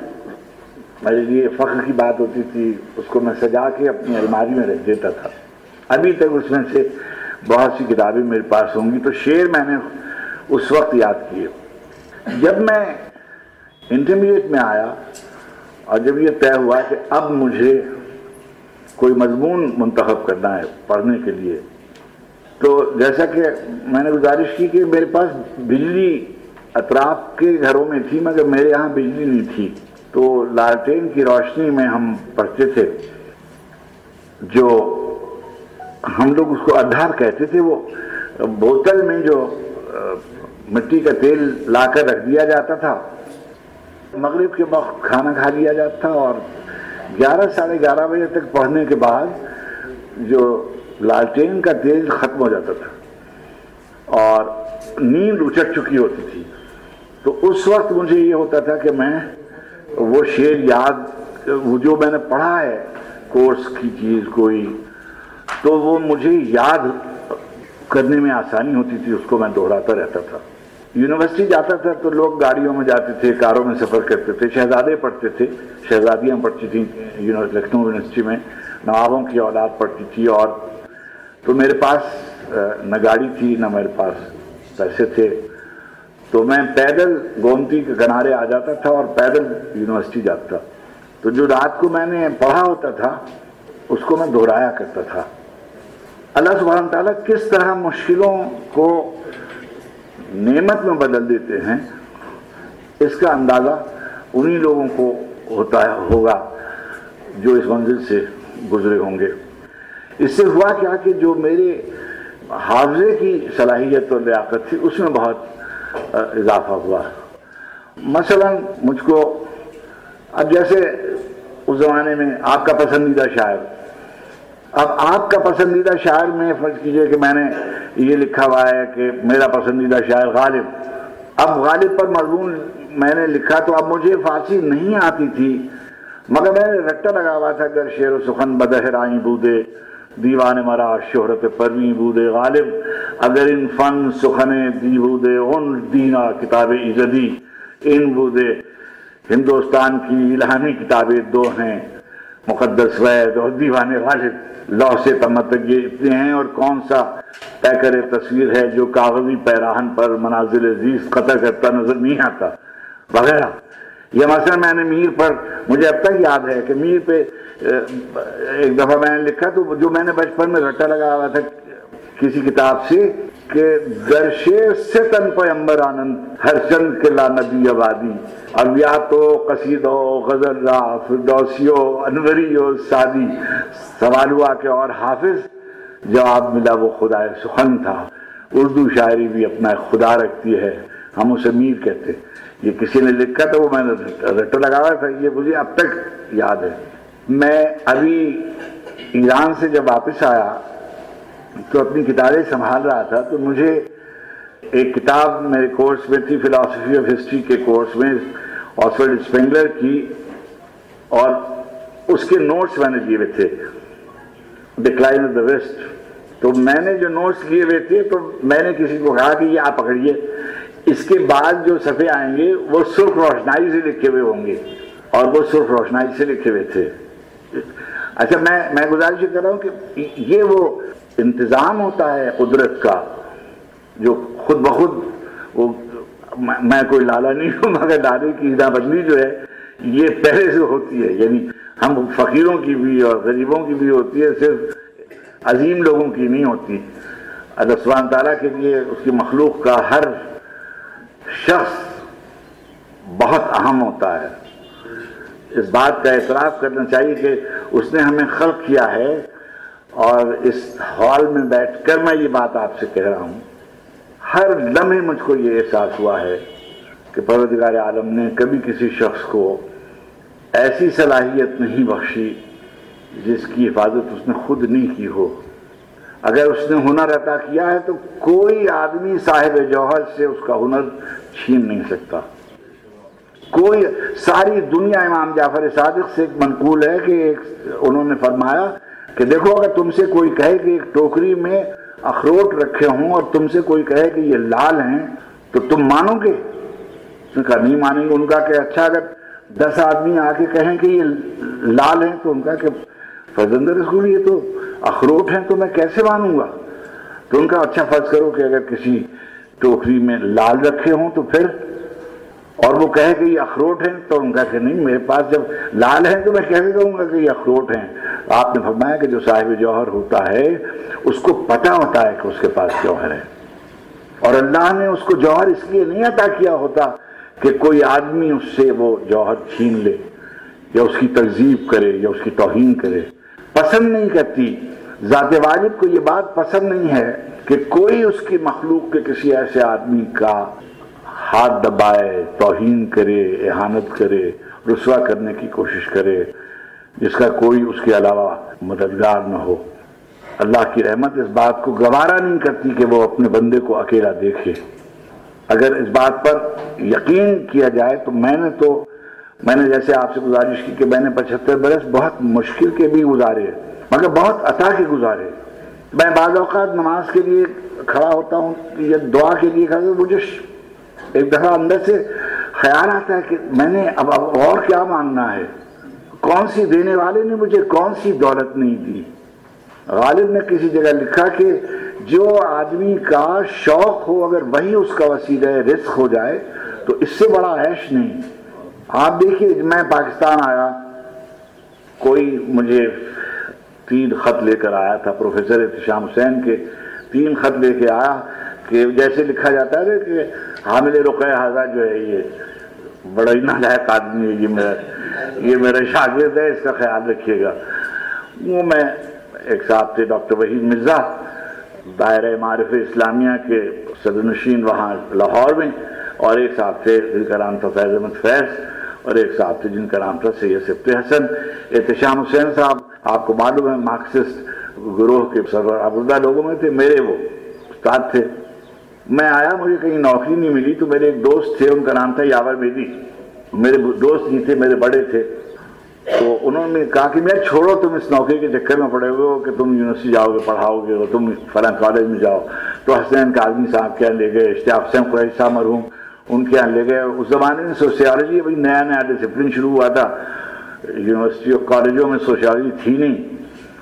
میرے لیے فخر کی بات ہوتی تھی۔ اس کو میں سجا کے اپنی الماری میں رکھ دیتا تھا۔ ابھی تک اس میں سے بہت سی کتابیں میرے پاس ہوں گی۔ تو شعر میں نے اس وقت یاد کیے۔ جب میں انٹرمیڈیٹ میں آیا اور جب یہ طے ہوا کہ اب مجھے کوئی مضمون منتخب کرنا ہے پڑھنے کے لیے، تو جیسا کہ میں نے گزارش کی کہ میرے پاس بجلی اطراف کے گھروں میں تھی، مگر میرے یہاں بجلی نہیں تھی۔ تو لالٹین کی روشنی میں ہم پڑھتے تھے، جو ہم لوگ اس کو ادھار کہتے تھے، وہ بوتل میں جو مٹی کا تیل لا کر رکھ دیا جاتا تھا۔ مغرب کے وقت کھانا کھا لیا جاتا تھا اور گیارہ ساڑھے گیارہ بجے تک پڑھنے کے بعد جو لالٹین کا تیل ختم ہو جاتا تھا اور نیند اچٹ چکی ہوتی تھی۔ تو اس وقت مجھے یہ ہوتا تھا کہ میں وہ شعر یاد، وہ جو میں نے پڑھا ہے، کورس کی چیز کوئی، تو وہ مجھے یاد کرنے میں آسانی ہوتی تھی، اس کو میں دوہراتا رہتا تھا۔ یونیورسٹی جاتا تھا تو لوگ گاڑیوں میں جاتے تھے، کاروں میں سفر کرتے تھے، شہزادے پڑھتے تھے۔ شہزادیاں پڑھتی تھیں لکھنؤ یونیورسٹی میں، نوابوں کی اولاد پڑھتی تھی اور تو میرے پاس نہ گاڑی تھی، نہ میرے پاس پیسے تھے۔ تو میں پیدل گومتی کے کنارے آ جاتا تھا اور پیدل یونیورسٹی جاتا تھا۔ تو جو رات کو میں نے پڑھا ہوتا تھا، اس کو میں دہرایا کرتا تھا۔ اللہ سبحانہ تعالیٰ کس طرح مشکلوں کو نعمت میں بدل دیتے ہیں، اس کا اندازہ انہی لوگوں کو ہوتا ہے، ہوگا جو اس منزل سے گزرے ہوں گے۔ اس سے ہوا کیا کہ جو میرے حافظے کی صلاحیت اور لیاقت تھی، اس میں بہت اضافہ ہوا۔ مثلا مجھ کو، اب جیسے اس زمانے میں آپ کا پسندیدہ شاعر اب آپ کا پسندیدہ شاعر میں فرض کیجیے کہ میں نے یہ لکھا ہوا ہے کہ میرا پسندیدہ شاعر غالب۔ اب غالب پر مضمون میں نے لکھا تو اب مجھے فارسی نہیں آتی تھی، مگر میں نے رٹا لگا ہوا تھا اگر شعر و سخن بدہر آئیں بودے، دیوان مرا شہرت پرویں بودے۔ غالب، اگر ان فن سخنے دی بودے، ان دینا کتاب ایزدی ان بودے۔ ہندوستان کی الہامی کتابیں دو ہیں۔ مقدس وید اور دیوان غالب لو سے تمتک یہ اتنے ہیں، اور کون سا پیکر تصویر ہے جو کاغذی پیراہن پر منازل عزیز قطع کرتا نظر نہیں آتا؟ وغیرہ۔ یہ مثلا میں نے میر پر، مجھے اب تک یاد ہے کہ میر پہ ایک دفعہ میں نے لکھا تو جو میں نے بچپن میں رٹا لگا ہوا تھا کسی کتاب سے کہ درشے سے تن پیمبر آنند ہر چند کے لا نبی آبادی۔ ابیات و قصیدو غزل را فردوسیو انوریو سادی۔ سوال ہوا کہ اور حافظ؟ جواب ملا وہ خدا سخن تھا۔ اردو شاعری بھی اپنا خدا رکھتی ہے۔ ہم اسے میر کہتے یہ کسی نے لکھا تھا وہ میں نے رٹو لگایا تھا۔ یہ مجھے اب تک یاد ہے۔ میں ابھی ایران سے جب واپس آیا تو اپنی کتابیں سنبھال رہا تھا، تو مجھے ایک کتاب میرے کورس میں تھی فلاسفی آف ہسٹری کے کورس میں آسفرڈ اسپینگلر کی، اور اس کے نوٹس میں نے دیے ہوئے تھے ڈکلائن آف دا ویسٹ تو میں نے جو نوٹس لیے ہوئے تھے، تو میں نے کسی کو کہا کہ یہ آپ پکڑیے، اس کے بعد جو صفحے آئیں گے، وہ سرخ روشنائی سے لکھے ہوئے ہوں گے، اور وہ سرخ روشنائی سے لکھے ہوئے تھے۔ اچھا میں میں گزارش کر رہا ہوں کہ یہ وہ انتظام ہوتا ہے قدرت کا، جو خود بخود وہ میں کوئی لالا نہیں ہوں، مگر دادے کی ہدا بدلی جو ہے، یہ پہلے سے ہوتی ہے۔ یعنی ہم فقیروں کی بھی اور غریبوں کی بھی ہوتی ہے، صرف عظیم لوگوں کی نہیں ہوتی۔ اللہ سبحانہ تعالیٰ کے لیے اس کی مخلوق کا ہر شخص بہت اہم ہوتا ہے۔ اس بات کا اعتراف کرنا چاہیے کہ اس نے ہمیں خلق کیا ہے۔ اور اس ہال میں بیٹھ کر میں یہ بات آپ سے کہہ رہا ہوں، ہر لمحے مجھ کو یہ احساس ہوا ہے کہ پروردگار عالم نے کبھی کسی شخص کو ایسی صلاحیت نہیں بخشی جس کی حفاظت اس نے خود نہیں کی ہو۔ اگر اس نے ہنر عطا کیا ہے تو کوئی آدمی صاحب جوہر سے اس کا ہنر چھین نہیں سکتا۔ کوئی ساری دنیا امام جعفر صادق سے ایک منقول ہے کہ ایک انہوں نے فرمایا کہ دیکھو اگر تم سے کوئی کہے کہ ایک ٹوکری میں اخروٹ رکھے ہوں اور تم سے کوئی کہے کہ یہ لال ہیں، تو تم مانو گے؟ اس نے کہا، نہیں مانیں گے۔ ان کا کہ اچھا اگر دس آدمی آ کے کہیں کہ یہ لال ہیں، تو ان کا کہ فرزند رسول، یہ تو اخروٹ ہیں، تو میں کیسے مانوں گا؟ تو ان کا اچھا فرض کرو کہ اگر کسی ٹوکری میں لال رکھے ہوں، تو پھر اور وہ کہے کہ یہ اخروٹ ہیں، تو ان کا کہ نہیں، میرے پاس جب لال ہیں تو میں کیسے کہوں گا کہ یہ اخروٹ ہیں۔ آپ نے فرمایا کہ جو صاحب جوہر ہوتا ہے، اس کو پتا ہوتا ہے کہ اس کے پاس جوہر ہے۔ اور اللہ نے اس کو جوہر اس لیے نہیں عطا کیا ہوتا کہ کوئی آدمی اس سے وہ جوہر چھین لے، یا اس کی تہذیب کرے، یا اس کی توہین کرے۔ پسند نہیں کرتی۔ ذات واجب کو یہ بات پسند نہیں ہے کہ کوئی اس کی مخلوق کے کسی ایسے آدمی کا ہاتھ دبائے، توہین کرے، احانت کرے، رسوا کرنے کی کوشش کرے، جس کا کوئی اس کے علاوہ مددگار نہ ہو۔ اللہ کی رحمت اس بات کو گوارا نہیں کرتی کہ وہ اپنے بندے کو اکیلا دیکھے۔ اگر اس بات پر یقین کیا جائے تو میں نے تو میں نے جیسے آپ سے گزارش کی کہ میں نے پچہتر برس بہت مشکل کے بھی گزارے، مگر بہت عطا کے گزارے۔ میں بعض اوقات نماز کے لیے کھڑا ہوتا ہوں، یا دعا کے لیے کھڑا مجھے ایک دفعہ اندر سے خیال آتا ہے کہ میں نے اب اب اور کیا مانگنا ہے؟ کون سی دینے والے نے مجھے کون سی دولت نہیں دی؟ غالب نے کسی جگہ لکھا کہ جو آدمی کا شوق ہو، اگر وہی اس کا وسیلہ رزق ہو جائے، تو اس سے بڑا عیش نہیں۔ آپ دیکھیے، میں پاکستان آیا، کوئی مجھے تین خط لے کر آیا تھا، پروفیسر احتشام حسین کے تین خط لے کے آیا۔ کہ جیسے لکھا جاتا ہے کہ حامل رقع حاضہ جو ہے یہ بڑا ہی نالائق آدمی ہے، یہ میرا یہ میرا شاگرد ہے، اس کا خیال رکھیے گا۔ وہ میں ایک صاحب تھے، ڈاکٹر وحید مرزا، دائرہ معرف اسلامیہ کے صدر نشین وہاں لاہور میں، اور ایک صاحب تھے جن کا نام تھا فیض احمد فیض، اور ایک صاحب تھے جن کا نام تھا سید سفت حسن۔ احتشام حسین صاحب، آپ کو معلوم ہے، مارکسسٹ گروہ کے سرور آبردہ لوگوں میں تھے، میرے وہ استاد تھے۔ میں آیا، مجھے کہیں نوکری نہیں ملی، تو میرے ایک دوست تھے، ان کا نام تھا یاور میدی میرے دوست نہیں تھے، میرے بڑے تھے۔ تو انہوں نے کہا کہ میں چھوڑو، تم اس نوکری کے چکر میں پڑے ہوئے ہو کہ تم یونیورسٹی جاؤ گے، پڑھاؤ گے، اور تم فلاں کالج میں جاؤ۔ تو حسین کاظمی صاحب کے یہاں لے گئے، اشتیاق حسین قریش صاحب مرحوم، ان کے یہاں لے گئے۔ اس زمانے میں سوسیالوجی ابھی نیا نیا ڈسپلن شروع ہوا تھا۔ یونیورسٹی اور کالجوں میں سوشیالوجی تھی نہیں۔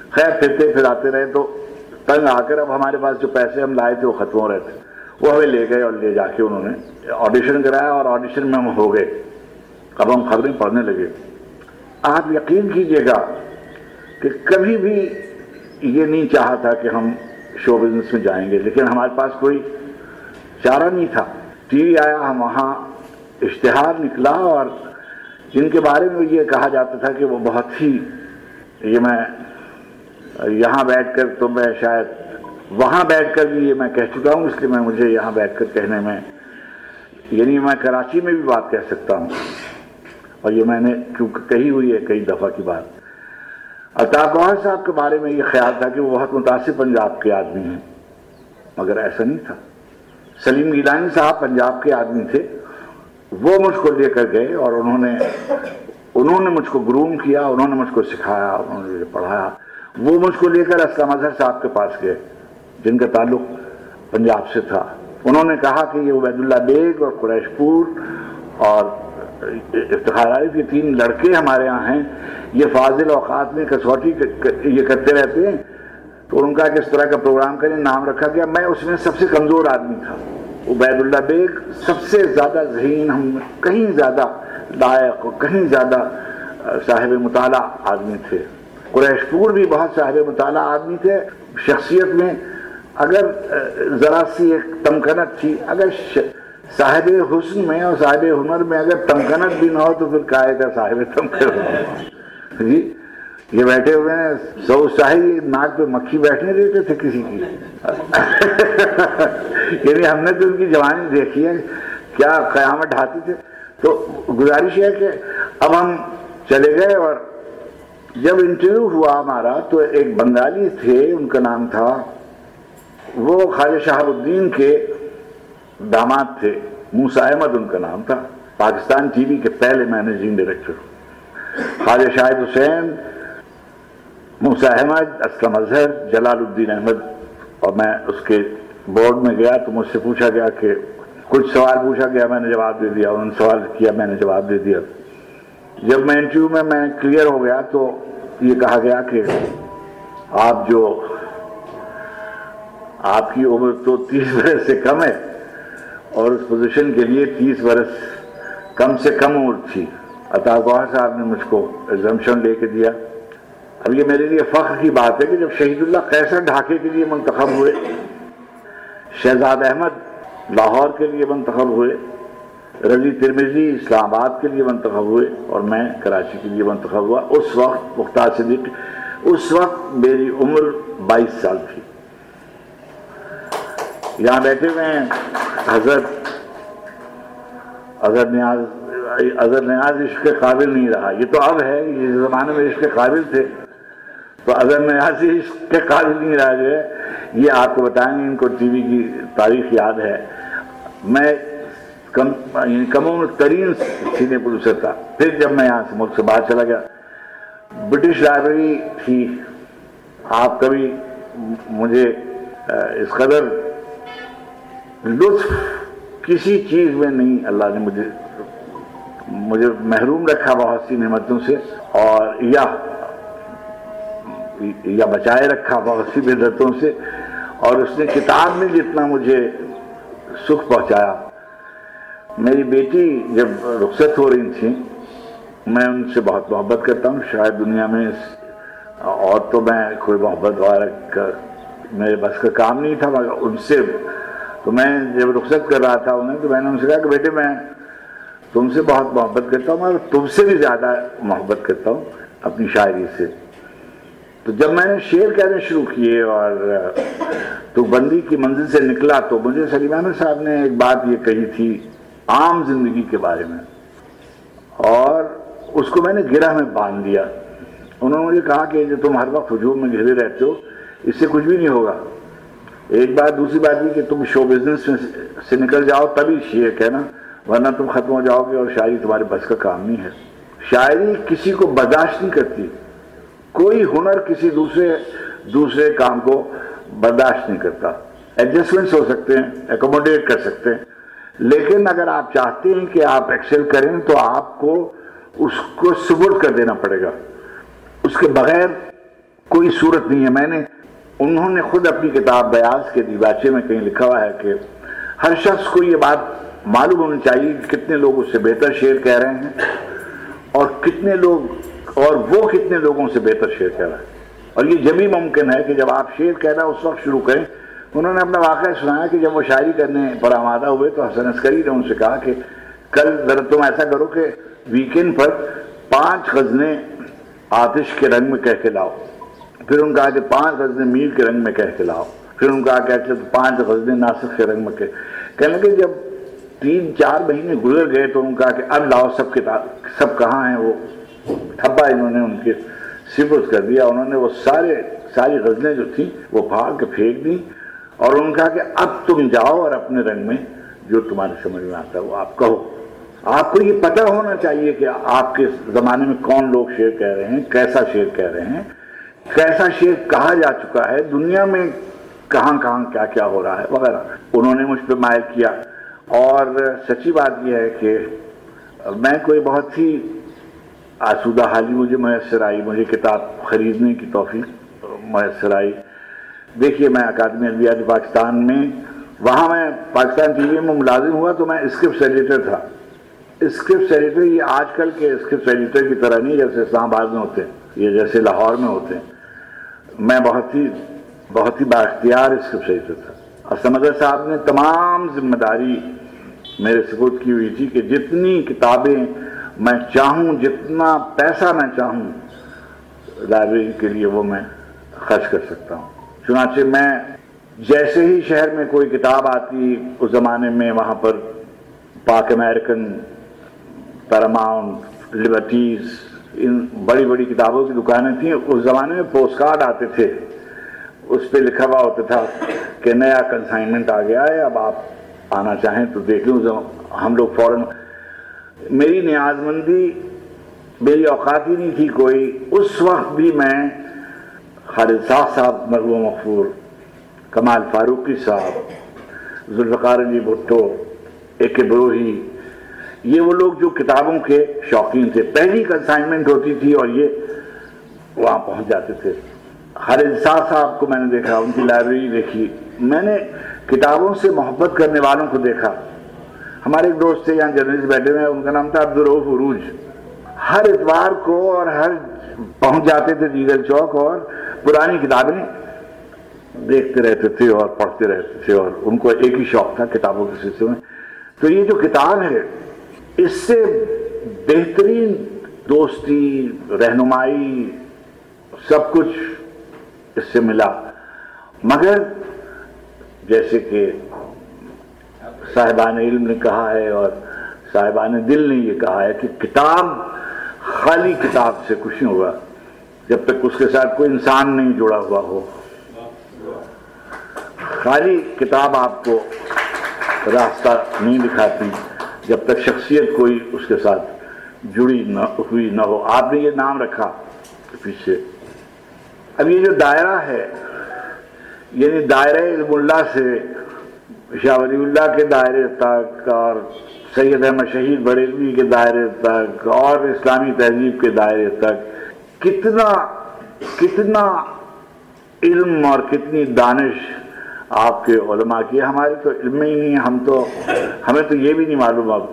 خیر، پھرتے پھر آتے رہے تو تنگ آ کر اب ہمارے پاس جو پیسے ہم لائے تھے، وہ ختم ہو رہے تھے۔ وہ ہمیں لے گئے اور لے جا کے انہوں نے آڈیشن کرایا اور آڈیشن میں ہم ہو گئے۔ اب ہم خبریں پڑھنے لگے۔ آپ یقین کیجیے گا کہ کبھی بھی یہ نہیں چاہا تھا کہ ہم شو بزنس میں جائیں گے، لیکن ہمارے پاس کوئی چارہ نہیں تھا۔ ٹی وی آیا، ہم وہاں اشتہار نکلا اور جن کے بارے میں یہ کہا جاتا تھا کہ وہ بہت ہی یہ میں یہاں بیٹھ کر تو میں شاید وہاں بیٹھ کر بھی یہ میں کہہ چکا ہوں، اس لیے میں مجھے یہاں بیٹھ کر کہنے میں یعنی میں کراچی میں بھی بات کہہ سکتا ہوں۔ اور یہ میں نے کیونکہ کہی ہوئی ہے کئی دفعہ کی بات۔ الطاف گوہر صاحب کے بارے میں یہ خیال تھا کہ وہ بہت متاثر پنجاب کے آدمی ہیں، مگر ایسا نہیں تھا۔ سلیم گیلانی صاحب پنجاب کے آدمی تھے۔ وہ مجھ کو لے کر گئے اور انہوں نے انہوں نے مجھ کو گروم کیا، انہوں نے مجھ کو سکھایا، انہوں نے پڑھایا۔ وہ مجھ کو لے کر اسلام اظہر صاحب کے پاس گئے۔ جن کا تعلق پنجاب سے تھا۔ انہوں نے کہا کہ یہ عبید اللہ بیگ اور قریش پور اور افتخار عارف یہ تین لڑکے ہمارے یہاں ہیں۔ یہ فاضل اوقات میں کسوٹی یہ کرتے رہتے ہیں۔ تو ان کا کس طرح کا پروگرام کریں، نام رکھا گیا۔ میں اس میں سب سے کمزور آدمی تھا۔ عبید اللہ بیگ سب سے زیادہ ذہین، ہم کہیں زیادہ لائق کہیں زیادہ صاحب مطالعہ آدمی تھے۔ قریش پور بھی بہت صاحب مطالعہ آدمی تھے۔ شخصیت میں اگر ذرا سی ایک تمکنت تھی، اگر صاحب حسن میں اور صاحب ہنر میں اگر تمکنت بھی نہ ہو تو پھر کہا کا صاحب تمکنت جی یہ بیٹھے ہوئے ہیں، سو شاہی ناک پہ مکھی بیٹھنے دیتے تھے کسی کی؟ [laughs] یعنی ہم نے تو ان کی جوانی دیکھی ہے، کیا قیامت ڈھاتی تھے تو گزارش ہے کہ اب ہم چلے گئے اور جب انٹرویو ہوا ہمارا تو ایک بنگالی تھے، ان کا نام تھا وہ خواجہ شہاب الدین کے داماد تھے۔ موسا احمد ان کا نام تھا۔ پاکستان ٹی وی کے پہلے مینیجنگ ڈائریکٹر۔ خواجہ شاہد حسین موسا احمد، اسلم اظہر، جلال الدین احمد۔ اور میں اس کے بورڈ میں گیا تو مجھ سے پوچھا گیا کہ کچھ سوال پوچھا گیا، میں نے جواب دے دیا۔ انہوں نے سوال کیا، میں نے جواب دے دیا۔ جب میں انٹرویو میں میں کلیئر ہو گیا تو یہ کہا گیا کہ آپ جو آپ کی عمر تو تیس برس سے کم ہے اور اس پوزیشن کے لیے تیس برس کم سے کم عمر تھی۔ عطا گوہر صاحب نے مجھ کو ایگزمشن لے کے دیا۔ اب یہ میرے لیے فخر کی بات ہے کہ جب شہید اللہ قیصر ڈھاکے کے لیے منتخب ہوئے، شہزاد احمد لاہور کے لیے منتخب ہوئے، رضی ترمیزی اسلام آباد کے لیے منتخب ہوئے اور میں کراچی کے لیے منتخب ہوا۔ اس وقت مختار صدیق، اس وقت میری عمر بائیس سال تھی۔ یہاں بیٹھے ہوئے ہیں۔ حضرت حضرت نیاز حضرت نیاز عشق کے قابل نہیں رہا۔ یہ تو اب ہے، یہ زمانے میں عشق کے قابل تھے۔ تو اگر نیاز عشق کے قابل نہیں رہا جو ہے، یہ آپ کو بتائیں گے، ان کو ٹی وی کی تاریخ یاد ہے۔ میں کم یعنی کم عمر ترین سینے پروڈیوسر تھا۔ پھر جب میں یہاں سے ملک سے باہر چلا گیا، برٹش لائبریری تھی۔ آپ کبھی مجھے، اس قدر لطف کسی چیز میں نہیں، اللہ نے مجھے مجھے محروم رکھا بہت سی نعمتوں سے اور یا یا بچائے رکھا بہت سی بدتوں سے اور اس نے کتاب میں جتنا مجھے سکھ پہنچایا۔ میری بیٹی جب رخصت ہو رہی تھی میں ان سے بہت محبت کرتا ہوں۔ شاید دنیا میں اور تو میں کوئی محبت وغیرہ میرے بس کا کام نہیں تھا، مگر ان سے تو میں جب رخصت کر رہا تھا انہیں، تو میں نے ان سے کہا کہ بیٹے میں تم سے بہت محبت کرتا ہوں مگر تم سے بھی زیادہ محبت کرتا ہوں اپنی شاعری سے۔ تو جب میں نے شعر کہنے شروع کیے اور تو بندی کی منزل سے نکلا، تو مجھے سلیم احمد صاحب نے ایک بات یہ کہی تھی عام زندگی کے بارے میں۔ اور اس کو میں نے گرہ میں باندھ دیا۔ انہوں نے مجھے کہا کہ جو تم ہر وقت ہجوم میں گھرے رہتے ہو، اس سے کچھ بھی نہیں ہوگا۔ ایک بات دوسری بات یہ کہ تم شو بزنس میں سے نکل جاؤ تبھی شیئر کہنا، ورنہ تم ختم ہو جاؤ گے اور شاعری تمہارے بس کا کام نہیں ہے۔ شاعری کسی کو برداشت نہیں کرتی، کوئی ہنر کسی دوسرے دوسرے کام کو برداشت نہیں کرتا۔ ایڈجسٹمنٹس ہو سکتے ہیں اکوموڈیٹ کر سکتے ہیں۔ لیکن اگر آپ چاہتے ہیں کہ آپ ایکسل کریں تو آپ کو اس کو سبورٹ کر دینا پڑے گا۔ اس کے بغیر کوئی صورت نہیں ہے۔ میں نے انہوں نے خود اپنی کتاب بیاض کے دیباچے میں کہیں لکھا ہوا ہے کہ ہر شخص کو یہ بات معلوم ہونی چاہیے کہ کتنے لوگ اس سے بہتر شعر کہہ رہے ہیں اور کتنے لوگ اور وہ کتنے لوگوں سے بہتر شعر کہہ رہا ہے۔ اور یہ جبھی ممکن ہے کہ جب آپ شعر کہہ رہا اس وقت شروع کریں۔ انہوں نے اپنا واقعہ سنایا کہ جب وہ شاعری کرنے پر آمادہ ہوئے تو حسن عسکری نے ان سے کہا کہ کل ذرا تم ایسا کرو کہ ویکینڈ پر پانچ غزلیں آتش کے رنگ میں کہہ کے لاؤ۔ پھر ان کہا کہ پانچ غزلیں میر کے رنگ میں کہہ کے لاؤ۔ پھر ان کہا کہ اچھا تو پانچ غزلیں ناسک کے رنگ میں کہہ۔ کہنے لگے جب تین چار مہینے گزر گئے تو ان کہا کہ اب لاؤ، سب کتاب سب کہاں ہیں؟ وہ تھپا انہوں نے ان کے سفر کر دیا۔ انہوں نے وہ سارے ساری غزلیں جو تھیں وہ پھاڑ کے پھینک دیں۔ اور انہوں نے کہا کہ اب تم جاؤ اور اپنے رنگ میں جو تمہارے سمجھ میں آتا ہے وہ آپ کہو۔ آپ کو یہ پتہ ہونا چاہیے کہ آپ کے زمانے میں کون لوگ شعر کہہ رہے ہیں، کیسا شعر کہہ رہے ہیں۔ کیسا شعر کہا جا چکا ہے، دنیا میں کہاں کہاں کیا کیا ہو رہا ہے، وغیرہ۔ انہوں نے مجھ پہ مائل کیا۔ اور سچی بات یہ ہے کہ میں کوئی بہت ہی آسودہ حالی، مجھے میسر آئی، مجھے کتاب خریدنے کی توفیق میسر آئی۔ دیکھیے، میں اکادمی ادبیات پاکستان میں، وہاں میں پاکستان ٹی وی میں ملازم ہوا تو میں اسکرپٹ ایڈیٹر تھا۔ اسکرپٹ ایڈیٹر یہ آج کل کے اسکرپٹ ایڈیٹر کی طرح نہیں، جیسے اسلام آباد میں ہوتے ہیں، یہ جیسے لاہور میں ہوتے ہیں۔ میں بہت ہی بہت ہی باختیار اسکرپٹ ایڈیٹر تھا۔ اور سمدر صاحب نے تمام ذمہ داری میرے سپورٹ کی ہوئی تھی کہ جتنی کتابیں میں چاہوں، جتنا پیسہ میں چاہوں، لائبریری کے لیے وہ میں خرچ کر سکتا ہوں۔ چنانچہ میں جیسے ہی شہر میں کوئی کتاب آتی، اس زمانے میں وہاں پر پاک امریکن پیراماؤنٹ لبرٹیز ان بڑی بڑی کتابوں کی دکانیں تھیں، اس زمانے میں پوسٹ کارڈ آتے تھے۔ اس پہ لکھا ہوا ہوتا تھا کہ نیا کنسائنمنٹ آ گیا ہے، اب آپ آنا چاہیں تو دیکھ لوں ہم لوگ فوراً۔ میری نیاز مندی میری اوقات ہی نہیں تھی کوئی۔ اس وقت بھی میں خالد صاحب صاحب، مرحوم مغفور، کمال فاروقی صاحب، ذوالفقار علی بھٹو، اے کے بروہی یہ وہ لوگ جو کتابوں کے شوقین تھے۔ پہلی کنسائنمنٹ ہوتی تھی اور یہ وہاں پہنچ جاتے تھے۔ خالد صاحب صاحب کو میں نے دیکھا، ان کی لائبریری دیکھی۔ میں نے کتابوں سے محبت کرنے والوں کو دیکھا۔ ہمارے ایک دوست تھے، یہاں جرنلسٹ بیٹھے ہوئے ان کا نام تھا عبدالروف عروج۔ ہر اتوار کو اور ہر پہنچ جاتے تھے دیگر چوک اور پرانی کتابیں دیکھتے رہتے تھے اور پڑھتے رہتے تھے اور ان کو ایک ہی شوق تھا کتابوں کے سلسلے میں۔ تو یہ جو کتاب ہے اس سے بہترین دوستی، رہنمائی، سب کچھ اس سے ملا۔ مگر جیسے کہ صاحبان علم نے کہا ہے اور صاحبان دل نے یہ کہا ہے کہ کتاب، خالی کتاب سے کچھ نہیں ہوگا جب تک اس کے ساتھ کوئی انسان نہیں جڑا ہوا ہو۔ خالی کتاب آپ کو راستہ نہیں دکھاتی۔ جب تک شخصیت کوئی اس کے ساتھ جڑی نہ ہوئی نہ ہو۔ آپ نے یہ نام رکھا پیچھے۔ اب یہ جو دائرہ ہے یعنی دائرہ علم اللہ سے شاہ ولی اللہ کے دائرے تک اور سید احمد شہید بریلوی کے دائرے تک اور اسلامی تہذیب کے دائرے تک، کتنا کتنا علم اور کتنی دانش آپ کے علماء کی ہمارے تو علم ہی نہیں ہم تو ہمیں تو یہ بھی نہیں معلوم اب۔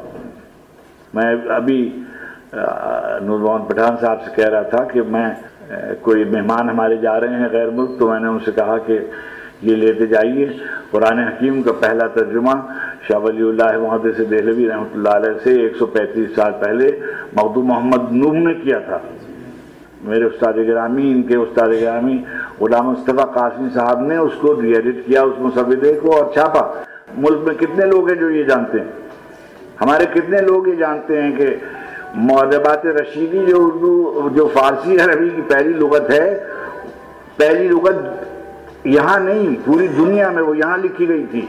میں ابھی نور پٹھان صاحب سے کہہ رہا تھا کہ میں کوئی مہمان ہمارے جا رہے ہیں غیر ملک، تو میں نے ان سے کہا کہ یہ لیتے جائیے۔ قرآن حکیم کا پہلا ترجمہ شاہ ولی اللہ محدث دہلوی رحمۃ اللہ علیہ سے ایک سو پینتیس سال پہلے مخدو محمد نوح نے کیا تھا۔ میرے استاد گرامی ان کے استاد گرامی غلام مصطفیٰ قاسمی صاحب نے اس کو ری ایڈٹ کیا، اس مسودے کو، اور چھاپا۔ ملک میں کتنے لوگ ہیں جو یہ جانتے ہیں؟ ہمارے کتنے لوگ یہ جانتے ہیں کہ معدبات رشیدی جو اردو، جو فارسی عربی کی پہلی لغت ہے، پہلی لغت یہاں نہیں، پوری دنیا میں وہ یہاں لکھی گئی تھی۔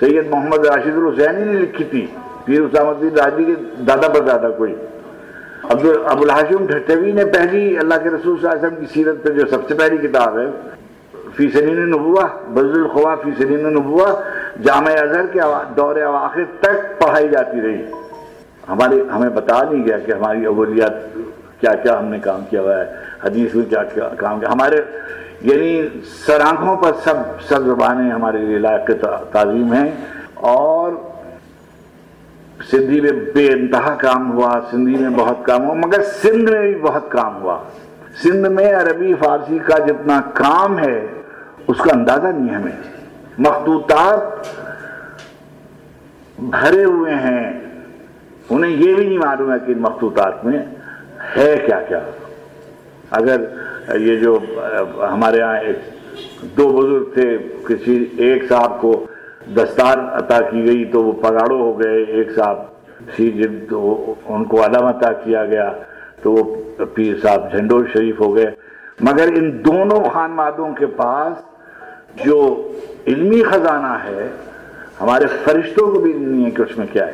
سید محمد راشد الحسینی نے لکھی تھی، پیر اسلام الدین راجی کے دادا پر دادا کوئی۔ ابو الحاشم ٹھٹوی نے پہلی اللہ کے رسول صلی اللہ علیہ وسلم کی سیرت پہ جو سب سے پہلی کتاب ہے، فی سنین نبوہ بزر الخوا فی سنین نبوہ جامع اظہر کے دور اواخر تک پڑھائی جاتی رہی۔ ہمارے ہمیں بتا نہیں گیا کہ ہماری اولیات کیا کیا ہم نے کام کیا ہوا ہے، حدیث میں کیا کیا کام کیا۔ ہمارے یعنی سرآنکھوں پر سب سب زبانیں ہمارے لیے لائق تعظیم ہیں اور سندھی میں بے انتہا کام ہوا، سندھی میں بہت کام ہوا، مگر سندھ میں بھی بہت کام ہوا۔ سندھ میں عربی، فارسی کا جتنا کام ہے، اس کا اندازہ نہیں ہے ہمیں۔ مخطوطات بھرے ہوئے ہیں۔ انہیں یہ بھی نہیں معلوم ہے کہ مخطوطات میں ہے کیا کیا۔ اگر یہ جو ہمارے ہاں ایک دو بزرگ تھے، کسی ایک صاحب کو دستار عطا کی گئی تو وہ پگاڑوں ہو گئے ایک صاحب۔ سی جن تو ان کو علم عطا کیا گیا تو وہ پیر صاحب جھنڈور شریف ہو گئے۔ مگر ان دونوں خانوادوں کے پاس جو علمی خزانہ ہے، ہمارے فرشتوں کو بھی نہیں ہے کہ اس میں کیا ہے۔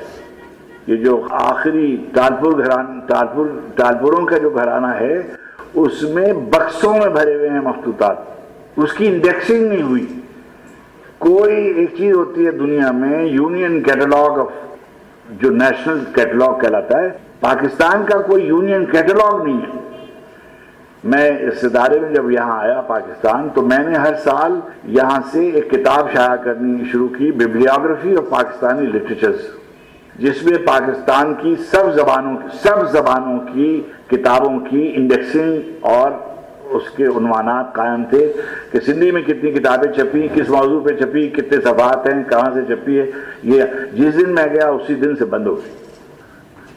یہ جو آخری تالپور گھران، تالپور، تالپوروں کا جو گھرانہ ہے، اس میں بکسوں میں بھرے ہوئے ہیں مخطوطات۔ اس کی انڈیکسنگ نہیں ہوئی۔ کوئی ایک چیز ہوتی ہے دنیا میں، یونین کیٹلاگ آف جو نیشنل کیٹلاگ کہلاتا ہے، پاکستان کا کوئی یونین کیٹلاگ نہیں ہے۔ میں اس ادارے میں جب یہاں آیا پاکستان، تو میں نے ہر سال یہاں سے ایک کتاب شائع کرنی شروع کی ببلیوگرافی آف پاکستانی لٹریچرز جس میں پاکستان کی سب زبانوں سب زبانوں کی کتابوں کی انڈیکسنگ اور اس کے عنوانات قائم تھے کہ سندھی میں کتنی کتابیں چھپی کس موضوع پہ چھپی کتنے صفحات ہیں، کہاں سے چھپی ہے، یہ جس دن میں گیا اسی دن سے بند ہو گئی۔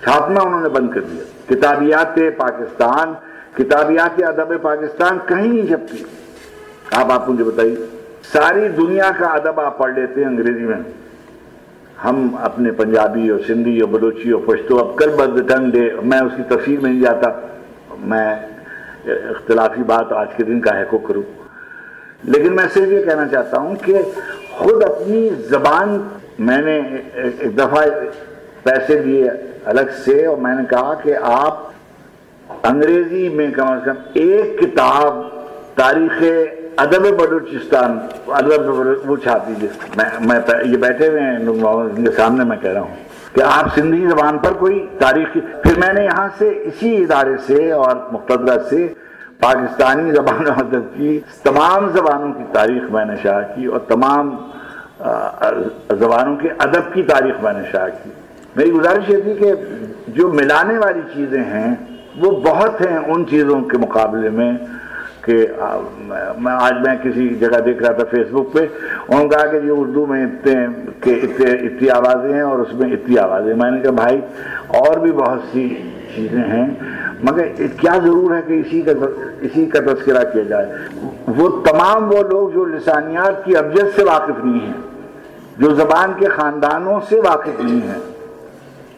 چھاپنا انہوں نے بند کر دیا۔ کتابیات پاکستان، کتابیات ادب پاکستان کہیں نہیں چھپتی۔ آپ آپ مجھے بتائیے، ساری دنیا کا ادب آپ پڑھ لیتے ہیں انگریزی میں؟ ہم اپنے پنجابی اور سندھی اور بلوچی اور پشتو اب کل بد ٹنگ دے، میں اس کی تفصیل میں نہیں جاتا، میں اختلافی بات آج کے دن کا ہے کو کروں لیکن میں صرف یہ کہنا چاہتا ہوں کہ خود اپنی زبان میں نے ایک دفعہ پیسے دیے الگ سے اور میں نے کہا کہ آپ انگریزی میں کم از کم ایک کتاب تاریخ ادب بلوچستان، ادب وہ چھاپ دیجیے میں یہ بیٹھے ہوئے ہیں ان کے سامنے میں کہہ رہا ہوں۔ کہ آپ سندھی زبان پر کوئی تاریخ پھر میں نے یہاں سے اسی ادارے سے اور مقتدرہ سے پاکستانی زبان ادب کی، تمام زبانوں کی تاریخ میں نے شاہ کی اور تمام زبانوں کے ادب کی تاریخ میں نے شاہ کی۔ میری گزارش یہ تھی کہ جو ملانے والی چیزیں ہیں، وہ بہت ہیں ان چیزوں کے مقابلے میں۔ کہ میں آج میں کسی جگہ دیکھ رہا تھا فیس بک پہ، انہوں نے کہا کہ یہ اردو میں اتنے، کہ اتنے، اتنی آوازیں ہیں اور اس میں اتنی آوازیں میں نے کہا، بھائی، اور بھی بہت سی چیزیں ہیں، مگر کیا ضرور ہے کہ اسی کا اسی کا تذکرہ کیا جائے؟ وہ تمام وہ لوگ جو لسانیات کی ابجد سے واقف نہیں ہیں، جو زبان کے خاندانوں سے واقف نہیں ہیں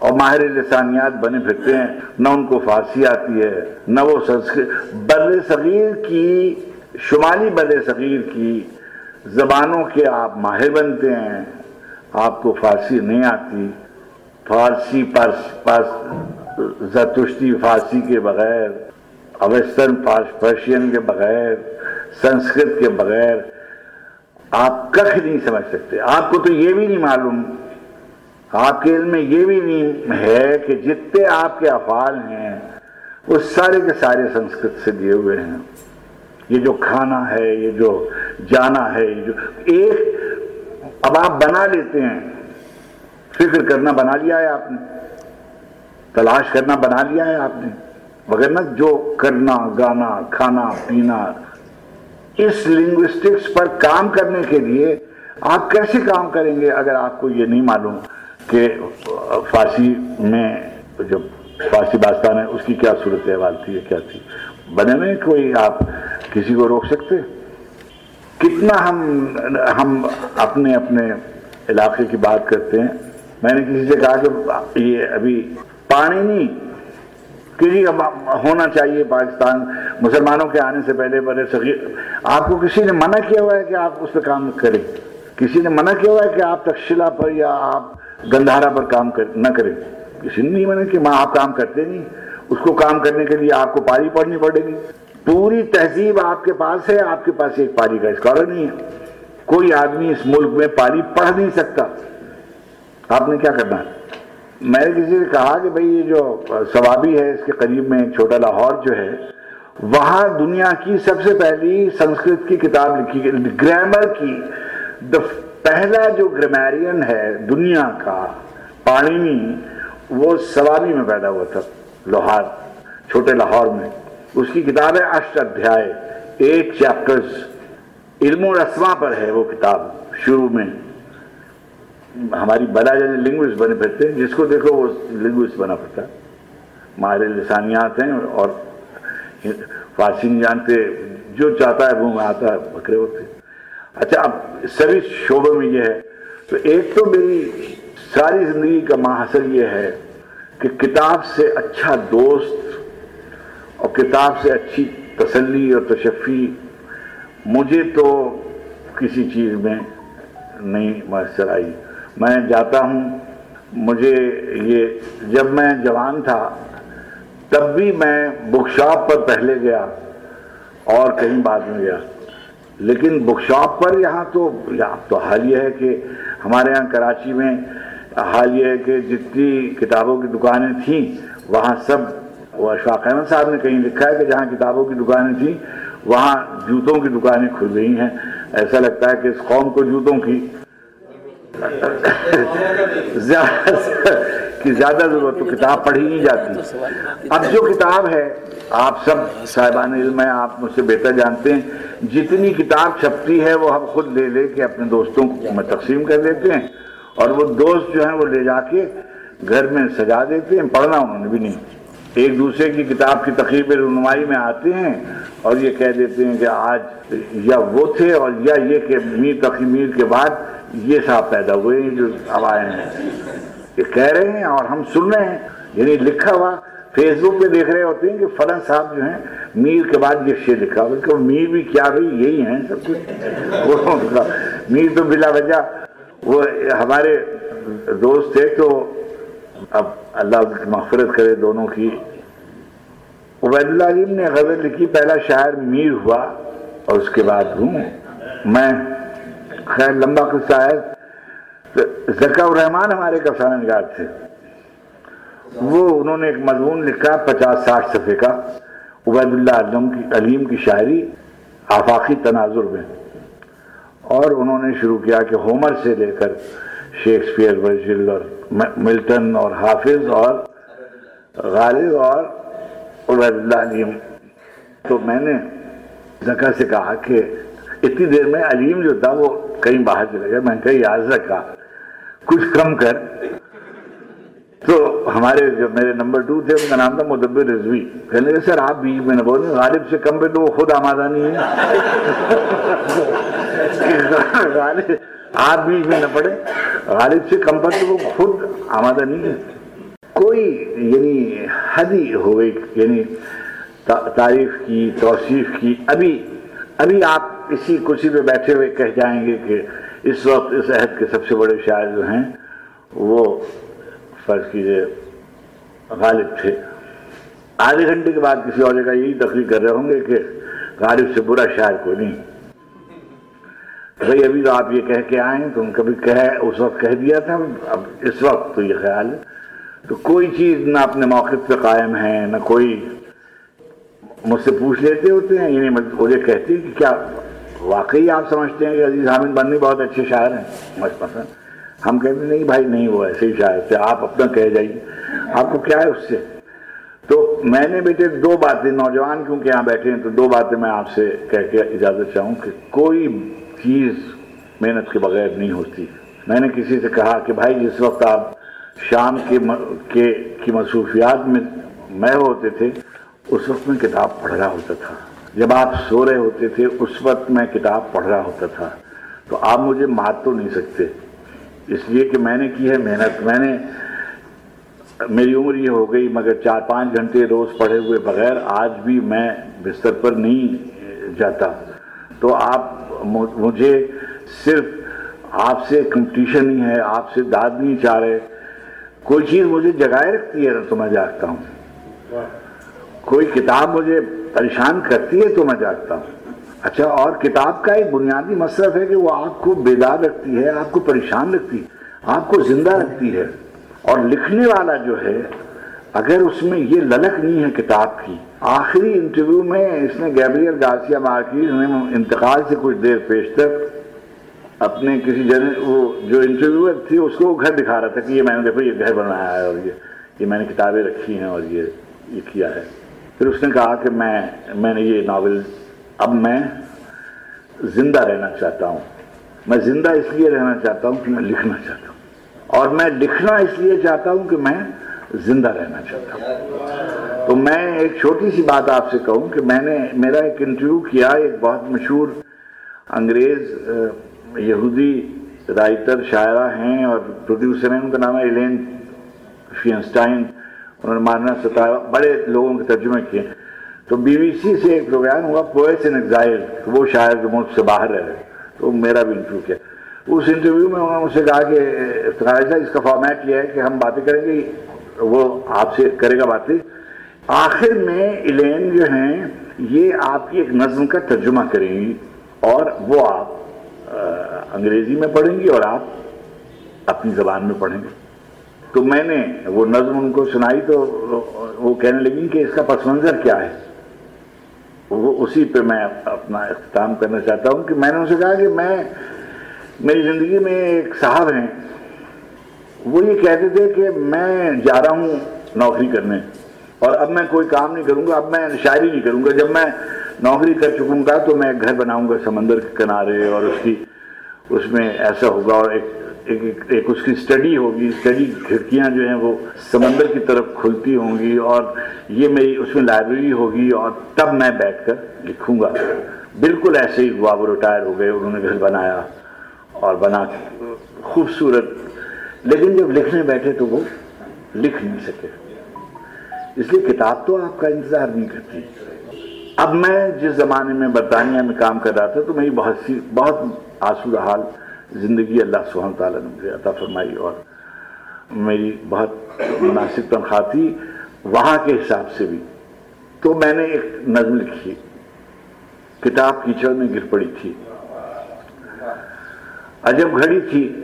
اور ماہر لسانیات بنے پھرتے ہیں، نہ ان کو فارسی آتی ہے، نہ وہ سنسکرت بر صغیر کی، شمالی بر صغیر کی زبانوں کے آپ ماہر بنتے ہیں، آپ کو فارسی نہیں آتی۔ فارسی زرتشتی فارسی کے بغیر، اویسٹرن پرشین کے بغیر، سنسکرت کے بغیر آپ کخ نہیں سمجھ سکتے۔ آپ کو تو یہ بھی نہیں معلوم آپ کے علم میں یہ بھی نہیں ہے کہ جتنے آپ کے افعال ہیں، وہ سارے کے سارے سنسکرت سے دیے ہوئے ہیں۔ یہ جو کھانا ہے، یہ جو جانا ہے، یہ جو ایک اب آپ بنا لیتے ہیں۔ فکر کرنا بنا لیا ہے آپ نے۔ تلاش کرنا بنا لیا ہے آپ نے۔ وغیرہ جو کرنا، گانا، کھانا، پینا، اس لنگوسٹکس پر کام کرنے کے لیے آپ کیسے کام کریں گے؟ اگر آپ کو یہ نہیں معلوم کہ فارسی میں جو فارسی باستان ہے، اس کی کیا صورت احوال تھی، کیا تھی؟ بنے میں کوئی آپ کسی کو روک سکتے؟ کتنا ہم ہم اپنے اپنے علاقے کی بات کرتے ہیں؟ میں نے کسی سے کہا کہ یہ ابھی پانی نہیں کسی جی کا ہونا چاہیے پاکستان، مسلمانوں کے آنے سے پہلے بڑے صغیر آپ کو کسی نے منع کیا ہوا ہے کہ آپ اس پہ کام کریں؟ کسی نے منع کیا ہوا ہے کہ آپ تکشلہ پر یا آپ گندھارا پر کام نہ کرے۔ کسی نے نہیں مانا کہ ماں آپ کام کرتے نہیں۔ اس کو کام کرنے کے لیے آپ کو پاری پڑھنی پڑے گی۔ پوری تہذیب آپ کے پاس ہے، آپ کے پاس ایک پاری کا اسکالر نہیں ہے۔ کوئی آدمی اس ملک میں پاری پڑھ نہیں سکتا۔ آپ نے کیا کرنا؟ ہے میں نے کسی سے کہا کہ بھائی، یہ جو ثوابی ہے، اس کے قریب میں ایک چھوٹا لاہور جو ہے، وہاں دنیا کی سب سے پہلی سنسکرت کی کتاب لکھی گئی، گرامر کی پہلا جو گرامیرین ہے دنیا کا، پانینی، وہ سوابی میں پیدا ہوا تھا لوہار چھوٹے لاہور میں۔ اس کی کتاب ہے اشٹ ادھیائے ایٹ چیپٹرز علم و رسما پر ہے وہ کتاب، شروع میں۔ ہماری بلا جانے لنگوسٹ بنے پھرتے ہیں، جس کو دیکھو وہ لنگوسٹ بنا پڑتا ہے۔ لسانیات ہیں اور فارسی نہیں جانتے، جو چاہتا ہے وہ میں آتا ہے، بکرے ہوتے اچھا اب سبھی شعبوں میں یہ ہے۔ تو ایک تو میری ساری زندگی کا ماحصل یہ ہے کہ کتاب سے اچھا دوست اور کتاب سے اچھی تسلی اور تشفی مجھے تو کسی چیز میں نہیں میسر آئی۔ میں جاتا ہوں، مجھے یہ جب میں جوان تھا، تب بھی میں بک شاپ پر پہلے گیا اور کہیں بعد میں گیا۔ لیکن بک شاپ پر یہاں تو تو حال یہ ہے کہ ہمارے یہاں کراچی میں حال یہ ہے کہ جتنی کتابوں کی دکانیں تھیں وہاں سب اشفاق احمد صاحب نے کہیں لکھا ہے کہ جہاں کتابوں کی دکانیں تھیں وہاں جوتوں کی دکانیں کھل گئی ہیں۔ ایسا لگتا ہے کہ اس قوم کو جوتوں کی [laughs] زیادہ ضرورت تو کتاب پڑھی نہیں جاتی۔ اب جو کتاب ہے، آپ سب صاحبان علم ہیں، آپ مجھ سے بہتر جانتے ہیں۔ جتنی کتاب چھپتی ہے، وہ ہم خود لے لے کے اپنے دوستوں کو میں تقسیم کر دیتے ہیں۔ اور وہ دوست جو ہیں، وہ لے جا کے گھر میں سجا دیتے ہیں۔ پڑھنا انہوں نے بھی نہیں۔ ایک دوسرے کی کتاب کی تقریب رونمائی میں آتے ہیں اور یہ کہہ دیتے ہیں کہ آج یا وہ تھے اور یا یہ کہ میر تقی میر کے بعد یہ صاحب پیدا ہوئے ہیں جو اب آئے ہیں۔ یہ کہہ رہے ہیں اور ہم سن رہے ہیں۔ یعنی لکھا ہوا فیس بک پہ دیکھ رہے ہوتے ہیں کہ فلاں صاحب جو ہیں، میر کے بعد یہ شعر لکھا۔ بلکہ میر بھی کیا بھائی یہی ہیں، سب کچھ۔ میر تو بلا وجہ وہ ہمارے دوست تھے تو اب اللہ مغفرت کرے دونوں کی۔ عبید اللہ علیم نے غزل لکھی، پہلا شاعر میر ہوا اور اس کے بعد ہوں میں۔ خیر، لمبا قصہ ہے۔ زکا الرحمان ہمارے کفسانہ نگار تھے۔ وہ انہوں نے ایک مضمون لکھا، پچاس ساٹھ صفحے کا، عبید اللہ علم کی علیم کی شاعری، آفاقی تناظر میں۔ اور انہوں نے شروع کیا کہ ہومر سے لے کر شیکسپیئر، ورجل اور ملٹن اور حافظ اور غالب اور عبید اللہ علیم۔ تو میں نے زکا سے کہا کہ اتنی دیر میں علیم جو تھا وہ کہیں باہر چلے گیا۔ میں نے کہا یاد رکھا کچھ کم کر۔ تو ہمارے جو میرے نمبر ٹو تھے، ان کا نام تھا مدبر رضوی۔ کہنے لگے، سر، آپ بیچ میں نہ بولیں غالب سے کم پہ تو وہ خود آمادہ نہیں ہے۔ غالب، آپ بیچ میں نہ پڑے غالب سے کم پر تو وہ خود آمادہ نہیں ہے۔ کوئی یعنی حد ہی ہو گئی یعنی تعریف کی، توصیف کی۔ ابھی ابھی آپ اسی کرسی پہ بیٹھے ہوئے کہہ جائیں گے کہ اس وقت اس عہد کے سب سے بڑے شاعر جو ہیں، وہ فرض کیجیے غالب تھے۔ آدھے گھنٹے کے بعد کسی اور جگہ یہی تقریر کر رہے ہوں گے کہ غالب سے برا شاعر کوئی نہیں۔ بھائی، ابھی تو آپ یہ کہہ کے آئے تو کبھی کہہ، اس وقت کہہ دیا تھا، اب اس وقت تو یہ خیال ہے۔ تو کوئی چیز نہ اپنے موقف پہ قائم ہے، نہ کوئی مجھ سے پوچھ لیتے ہوتے ہیں یعنی مجھے کہتے ہیں کہ کیا واقعی آپ سمجھتے ہیں کہ عزیز حامد بننی بہت اچھے شاعر ہیں مجھ پسند ہم کہتے ہیں، نہیں بھائی، نہیں، وہ ایسے ہی شاعر تھے۔ آپ اپنا کہہ جائیے۔ آپ کو کیا ہے اس سے؟ تو میں نے بیٹے دو باتیں، نوجوان کیونکہ یہاں بیٹھے ہیں، تو دو باتیں میں آپ سے کہہ کے اجازت چاہوں کہ کوئی چیز محنت کے بغیر نہیں ہوتی۔ میں نے کسی سے کہا کہ بھائی، جس وقت آپ شام کے کی مصروفیات میں میں ہوتے تھے، اس وقت میں کتاب پڑھ رہا ہوتا تھا۔ جب آپ سو رہے ہوتے تھے، اس وقت میں کتاب پڑھ رہا ہوتا تھا، تو آپ مجھے مات تو نہیں سکتے۔ اس لیے کہ میں نے کی ہے محنت۔ میں نے، میری عمر یہ ہو گئی، مگر چار پانچ گھنٹے روز پڑھے ہوئے بغیر آج بھی میں بستر پر نہیں جاتا۔ تو آپ مجھے صرف آپ سے کمپٹیشن نہیں ہے، آپ سے داد نہیں چاہ رہے۔ کوئی چیز مجھے جگائے رکھتی ہے، تو میں جاگتا ہوں۔ کوئی کتاب مجھے پریشان کرتی ہے تو میں جاگتا ہوں۔ اچھا اور کتاب کا ایک بنیادی مصرف ہے کہ وہ آپ کو بیدار رکھتی ہے، آپ کو پریشان رکھتی ہے، آپ کو زندہ رکھتی ہے۔ اور لکھنے والا جو ہے، اگر اس میں یہ للک نہیں ہے کتاب کی، آخری انٹرویو میں اس نے گیبریل گارسیا مارکیز نے انتقال سے کچھ دیر پیشتر اپنے کسی جن، وہ جو انٹرویو تھی، اس کو وہ گھر دکھا رہا تھا کہ یہ میں نے دیکھو، یہ گھر بنایا ہے اور یہ یہ میں نے کتابیں رکھی ہیں اور یہ یہ کیا ہے۔ پھر اس نے کہا کہ میں میں نے یہ ناول اب میں زندہ رہنا چاہتا ہوں۔ میں زندہ اس لیے رہنا چاہتا ہوں کہ میں لکھنا چاہتا ہوں۔ اور میں لکھنا اس لیے چاہتا ہوں کہ میں زندہ رہنا چاہتا ہوں۔ تو میں ایک چھوٹی سی بات آپ سے کہوں کہ میں نے میرا ایک انٹرویو کیا، ایک بہت مشہور انگریز یہودی رائٹر، شاعرہ ہیں اور پروڈیوسر ہیں، ان کا نام ہے ایلین فینسٹائن۔ انہوں نے مارنا ستارہ بڑے لوگوں کے ترجمے کیے۔ تو بی بی سی سے ایک پروگرام ہوا پوئس ان ایگزائل وہ شاعر جو ملک سے باہر رہے تو میرا بھی انٹرویو کیا۔ اس انٹرویو میں انہوں نے مجھ سے کہا کہ صاحب اس کا فارمیٹ یہ ہے کہ ہم باتیں کریں گے، وہ آپ سے کرے گا باتیں آخر میں ایلین جو ہیں، یہ آپ کی ایک نظم کا ترجمہ کریں گی اور وہ آپ انگریزی میں پڑھیں گی اور آپ اپنی زبان میں پڑھیں گے۔ تو میں نے وہ نظم ان کو سنائی تو وہ کہنے لگی کہ اس کا پس منظر کیا ہے۔ وہ اسی پہ میں اپنا اختتام کرنا چاہتا ہوں کہ میں نے ان سے کہا کہ میں میری زندگی میں ایک صاحب ہیں۔ وہ یہ کہتے تھے کہ میں جا رہا ہوں نوکری کرنے اور اب میں کوئی کام نہیں کروں گا، اب میں شاعری نہیں کروں گا۔ جب میں نوکری کر چکوں گا تو میں ایک گھر بناؤں گا سمندر کے کنارے اور اس کی اس میں ایسا ہوگا اور ایک ایک, ایک اس کی سٹڈی ہوگی۔ سٹڈی کھڑکیاں جو ہیں وہ سمندر کی طرف کھلتی ہوں گی اور یہ میری اس میں لائبریری ہوگی اور تب میں بیٹھ کر لکھوں گا۔ بالکل ایسے ہی ہوا وہ ریٹائر ہو گئے انہوں نے گھر بنایا اور بنا خوبصورت۔ لیکن جب لکھنے بیٹھے تو وہ لکھ نہیں سکے۔ اس لیے کتاب تو آپ کا انتظار نہیں کرتی۔ اب میں جس زمانے میں برطانیہ میں کام کر رہا تھا تو میری بہت سی بہت آسودہ حال زندگی اللہ سبحانہ تعالیٰ نے مجھے عطا فرمائی اور میری بہت مناسب تنخواہ تھی۔ وہاں کے حساب سے بھی۔ تو میں نے ایک نظم لکھی۔ کتاب کیچڑ میں گر پڑی تھی۔ عجب گھڑی تھی۔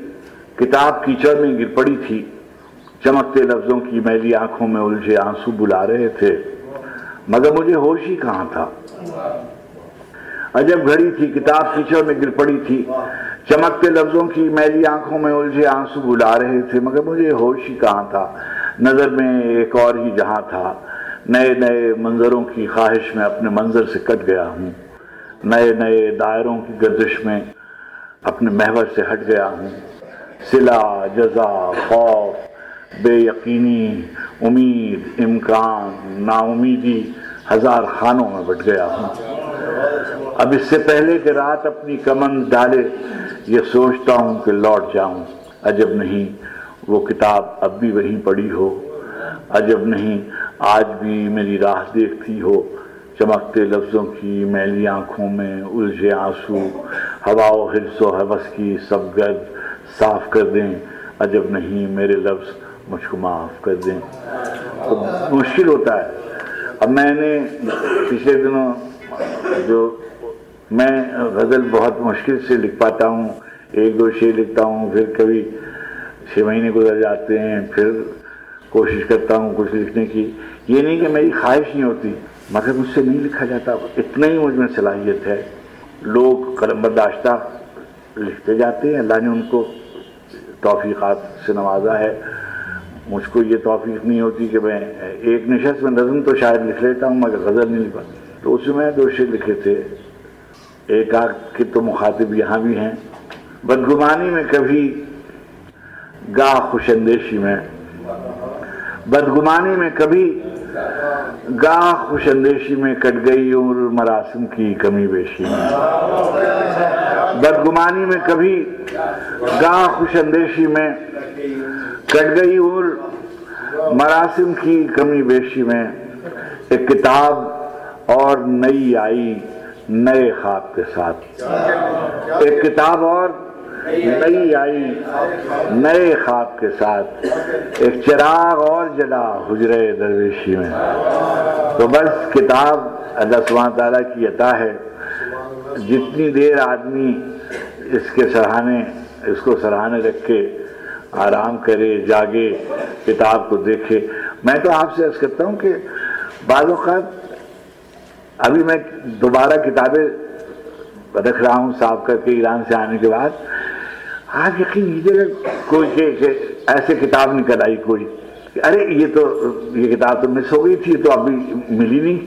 کتاب کیچڑ میں گر پڑی تھی۔ چمکتے لفظوں کی میلی آنکھوں میں الجھے آنسو بلا رہے تھے۔ مگر مجھے ہوش ہی کہاں تھا۔ عجب گھڑی تھی۔ کتاب کیچڑ میں گر پڑی تھی۔ چمکتے لفظوں کی میلی آنکھوں میں الجھے آنسو بلا رہے تھے، مگر مجھے ہوش ہی کہاں تھا؟ نظر میں ایک اور ہی جہاں تھا۔ نئے نئے منظروں کی خواہش میں اپنے منظر سے کٹ گیا ہوں۔ نئے نئے دائروں کی گردش میں اپنے محور سے ہٹ گیا ہوں۔ سلا جزا، خوف، بے یقینی، امید، امکان نا امیدی ہزار خانوں میں بٹ گیا ہوں۔ اب اس سے پہلے کہ رات اپنی کمن ڈالے یہ سوچتا ہوں کہ لوٹ جاؤں۔ عجب نہیں، وہ کتاب اب بھی وہیں پڑی ہو۔ عجب نہیں، آج بھی میری راہ دیکھتی ہو۔ چمکتے لفظوں کی میلی آنکھوں میں الجھے آنسو۔ ہوا و حرص و حوث کی سب گرد صاف کر دیں۔ عجب نہیں، میرے لفظ مجھ کو معاف کر دیں۔ تو مشکل ہوتا ہے۔ اب میں نے پچھلے دنوں جو میں غزل بہت مشکل سے لکھ پاتا ہوں، ایک دو شعر لکھتا ہوں، پھر کبھی چھ مہینے گزر جاتے ہیں، پھر کوشش کرتا ہوں کچھ لکھنے کی۔ یہ نہیں کہ میری خواہش نہیں ہوتی، مگر مجھ سے نہیں لکھا جاتا، اتنا ہی مجھ میں صلاحیت ہے۔ لوگ قلم برداشتہ لکھتے جاتے ہیں، اللہ نے ان کو توفیقات سے نوازا ہے۔ مجھ کو یہ توفیق نہیں ہوتی کہ میں ایک نشست میں نظم تو شاید لکھ لیتا ہوں، مگر غزل نہیں لکھا تو اس میں دو شعر لکھے تھے۔ ایک آگ کے تو مخاطب یہاں بھی ہیں۔ بدگمانی میں کبھی گاہ خوش اندیشی میں، بدگمانی میں کبھی گاہ خوش اندیشی میں کٹ گئی عمر مراسم کی کمی بیشی میں۔ بدگمانی میں کبھی گاہ خوش اندیشی میں کٹ گئی عمر مراسم کی کمی بیشی میں۔ ایک کتاب اور نئی آئی۔ نئے خواب کے ساتھ۔ ایک کتاب اور نئی آئی، نئے خواب کے ساتھ۔ ایک چراغ اور جلا حجرے درویشی میں۔ تو بس کتاب اللہ سبحانہ تعالیٰ کی عطا ہے۔ جتنی دیر آدمی اس کے سرحانے اس کو سرحانے رکھ کے آرام کرے، جاگے، کتاب کو دیکھے۔ میں تو آپ سے عرض کرتا ہوں کہ بعض اوقات ابھی میں دوبارہ کتابیں رکھ رہا ہوں صاف کر کے ایران سے آنے کے بعد۔ آپ یقین لیجیے کوئی کہ ایسے کتاب نکل آئی کوئی۔ ارے، یہ تو یہ کتاب تو مس ہو گئی تھی تو ابھی ملی نہیں۔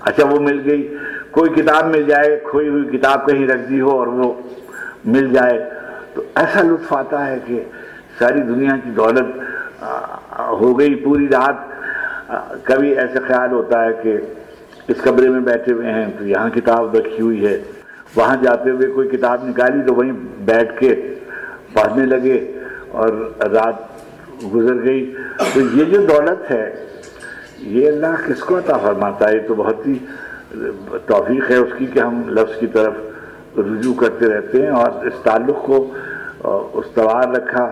اچھا وہ مل گئی۔ کوئی کتاب مل جائے کھوئی ہوئی کتاب کہیں رکھ دی ہو اور وہ مل جائے۔ تو ایسا لطف آتا ہے کہ ساری دنیا کی دولت ہو گئی پوری رات۔ کبھی ایسا خیال ہوتا ہے کہ اس کمرے میں بیٹھے ہوئے ہیں، تو یہاں کتاب رکھی ہوئی ہے۔ وہاں جاتے ہوئے کوئی کتاب نکالی تو وہیں بیٹھ کے پڑھنے لگے اور رات گزر گئی۔ تو یہ جو دولت ہے، یہ اللہ کس کو عطا فرماتا ہے؟ تو بہت ہی توفیق ہے اس کی کہ ہم لفظ کی طرف رجوع کرتے رہتے ہیں اور اس تعلق کو استوار رکھا۔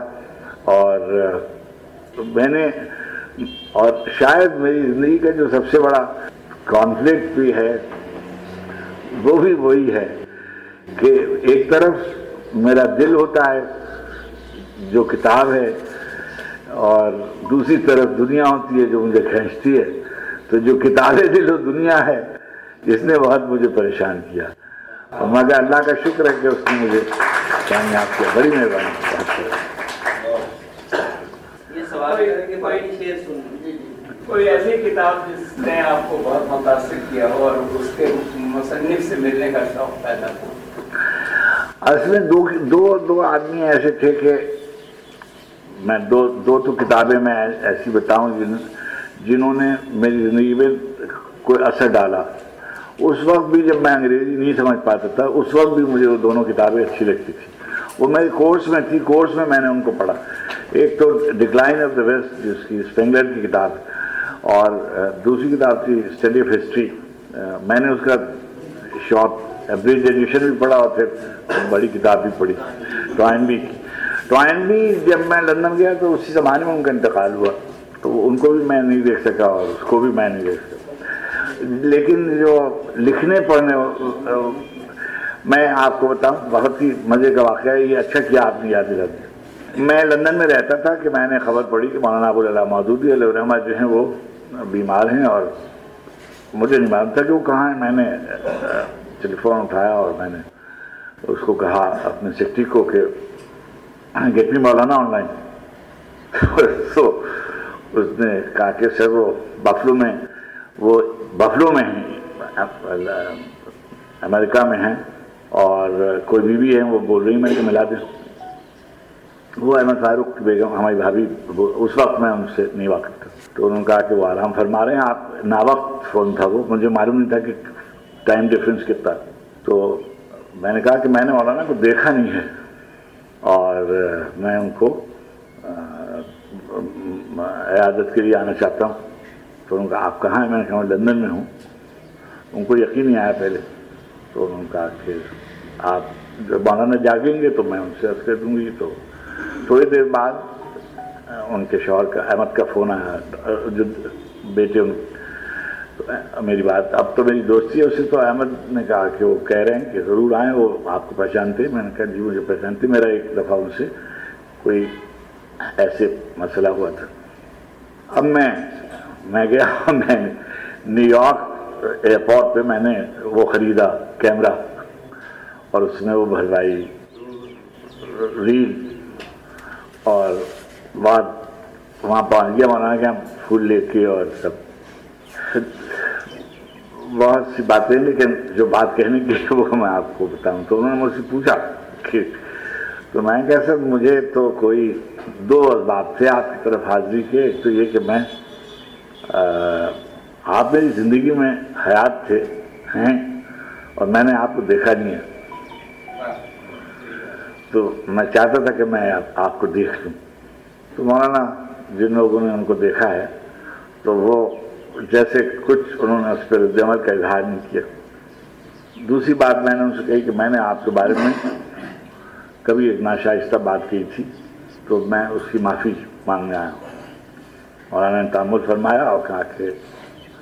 اور میں نے، اور شاید میری زندگی کا جو سب سے بڑا کانفلکٹ بھی ہے وہ بھی وہی ہے کہ ایک طرف میرا دل ہوتا ہے جو کتاب ہے اور دوسری طرف دنیا ہوتی ہے جو مجھے کھینچتی ہے تو جو کتاب دل و دنیا ہے اس نے بہت مجھے پریشان کیا۔ اور مگر اللہ کا شکر ہے کہ اس نے مجھے کامیاب کیا۔ بڑی مہربانی۔ کوئی ایسی کتاب جس نے آپ کو بہت متاثر کیا ہو اور اس کے مصنف سے ملنے کا شوق پیدا ہو اصل میں دو دو دو آدمی ایسے تھے کہ میں دو دو تو کتابیں میں ایسی بتاؤں جن جنہوں نے میری زندگی میں کوئی اثر ڈالا۔ اس وقت بھی جب میں انگریزی نہیں سمجھ پاتا تھا، اس وقت بھی مجھے وہ دونوں کتابیں اچھی لگتی تھی وہ میرے کورس میں تھی، کورس میں میں نے ان کو پڑھا۔ ایک تو ڈکلائن آف دا ویسٹ جس کی اسپینگلر کی کتاب۔ اور دوسری کتاب تھی اسٹڈی آف ہسٹری میں نے اس کا شارٹ ایوریج ایڈیشن بھی پڑھا اور پھر بڑی کتاب بھی پڑھی ٹوائن بی کی۔ ٹوائن بی جب میں لندن گیا تو اسی زمانے میں ان کا انتقال ہوا، تو ان کو بھی میں نہیں دیکھ سکا اور اس کو بھی میں نہیں دیکھ سکا۔ لیکن جو لکھنے، پڑھنے میں آپ کو بتاؤں، بہت ہی مزے کا واقعہ ہے، یہ اچھا کیا آپ نے یاد دلا دیا۔ میں لندن میں رہتا تھا کہ میں نے خبر پڑھی کہ مولانا ابو اللہ مودودی علیہ الرحمہ جو ہیں وہ بیمار ہیں اور مجھے نہیں معلوم تھا کہ وہ کہاں ہیں۔ میں نے ٹیلی فون اٹھایا اور میں نے اس کو کہا اپنے سیکٹری کو کہ get me Maulana on line. [laughs] تو اس نے کہا کہ سر وہ بفلو میں، وہ بفلو میں ہیں امریکہ میں ہیں اور کوئی بیوی ہے، وہ بول رہی میں کہ ملا دیں۔ وہ احمد فاروق بیگم ہماری بھابھی اس وقت میں ان سے نہیں واقف تھا تو انہوں نے کہا کہ وہ آرام فرما رہے ہیں، آپ نا وقت فون تھا۔ وہ مجھے معلوم نہیں تھا کہ ٹائم ڈفرینس کتنا۔ تو میں نے کہا کہ میں نے مولانا کو دیکھا نہیں ہے۔ اور میں ان کو عیادت کے لیے آنا چاہتا ہوں۔ تو انہوں نے کہا، آپ کہاں ہیں؟ میں نے کہا، میں لندن میں ہوں۔ ان کو یقین نہیں آیا پہلے۔ تو انہوں نے کہا کہ آپ جب مولانا جاگیں گے تو میں ان سے عرض کر دوں گی۔ تو تھوڑی دیر بعد ان کے شوہر کا، احمد کا فون آیا، جو بیٹے، ان میری بات، اب تو میری دوستی ہے، اسے تو احمد نے کہا کہ وہ کہہ رہے ہیں کہ ضرور آئیں، وہ آپ کو پہچانتے میں نے کہا جی مجھے پہچانتے میرا ایک دفعہ ان سے کوئی ایسے مسئلہ ہوا تھا۔ اب میں میں گیا، میں نیو یارک ایئرپورٹ پہ میں نے وہ خریدا کیمرہ اور اس میں وہ بھروائی ریل اور بعد وہاں پہنچ گیا مانا کہ ہم پھول لے کے اور سب۔ بہت سی باتیں لیکن جو بات کہنے کی وہ میں آپ کو بتاؤں۔ تو انہوں نے مجھ سے پوچھا کہ تو میں کہا سر مجھے تو کوئی دو اسباب تھے آپ کی طرف حاضری کے۔ ایک تو یہ کہ میں آپ میری زندگی میں حیات تھے، ہیں، اور میں نے آپ کو دیکھا نہیں ہے۔ تو میں چاہتا تھا کہ میں آپ کو دیکھ لوں۔ تو مولانا، جن لوگوں نے ان کو دیکھا ہے، تو وہ جیسے کچھ انہوں نے اس پر عمل کا اظہار نہیں کیا۔ دوسری بات میں نے ان سے کہی کہ میں نے آپ کے بارے میں کبھی ایک ناشائستہ بات کی تھی، تو میں اس کی معافی مانگنے آیا ہوں۔ مولانا نے تعمل فرمایا اور کہا کہ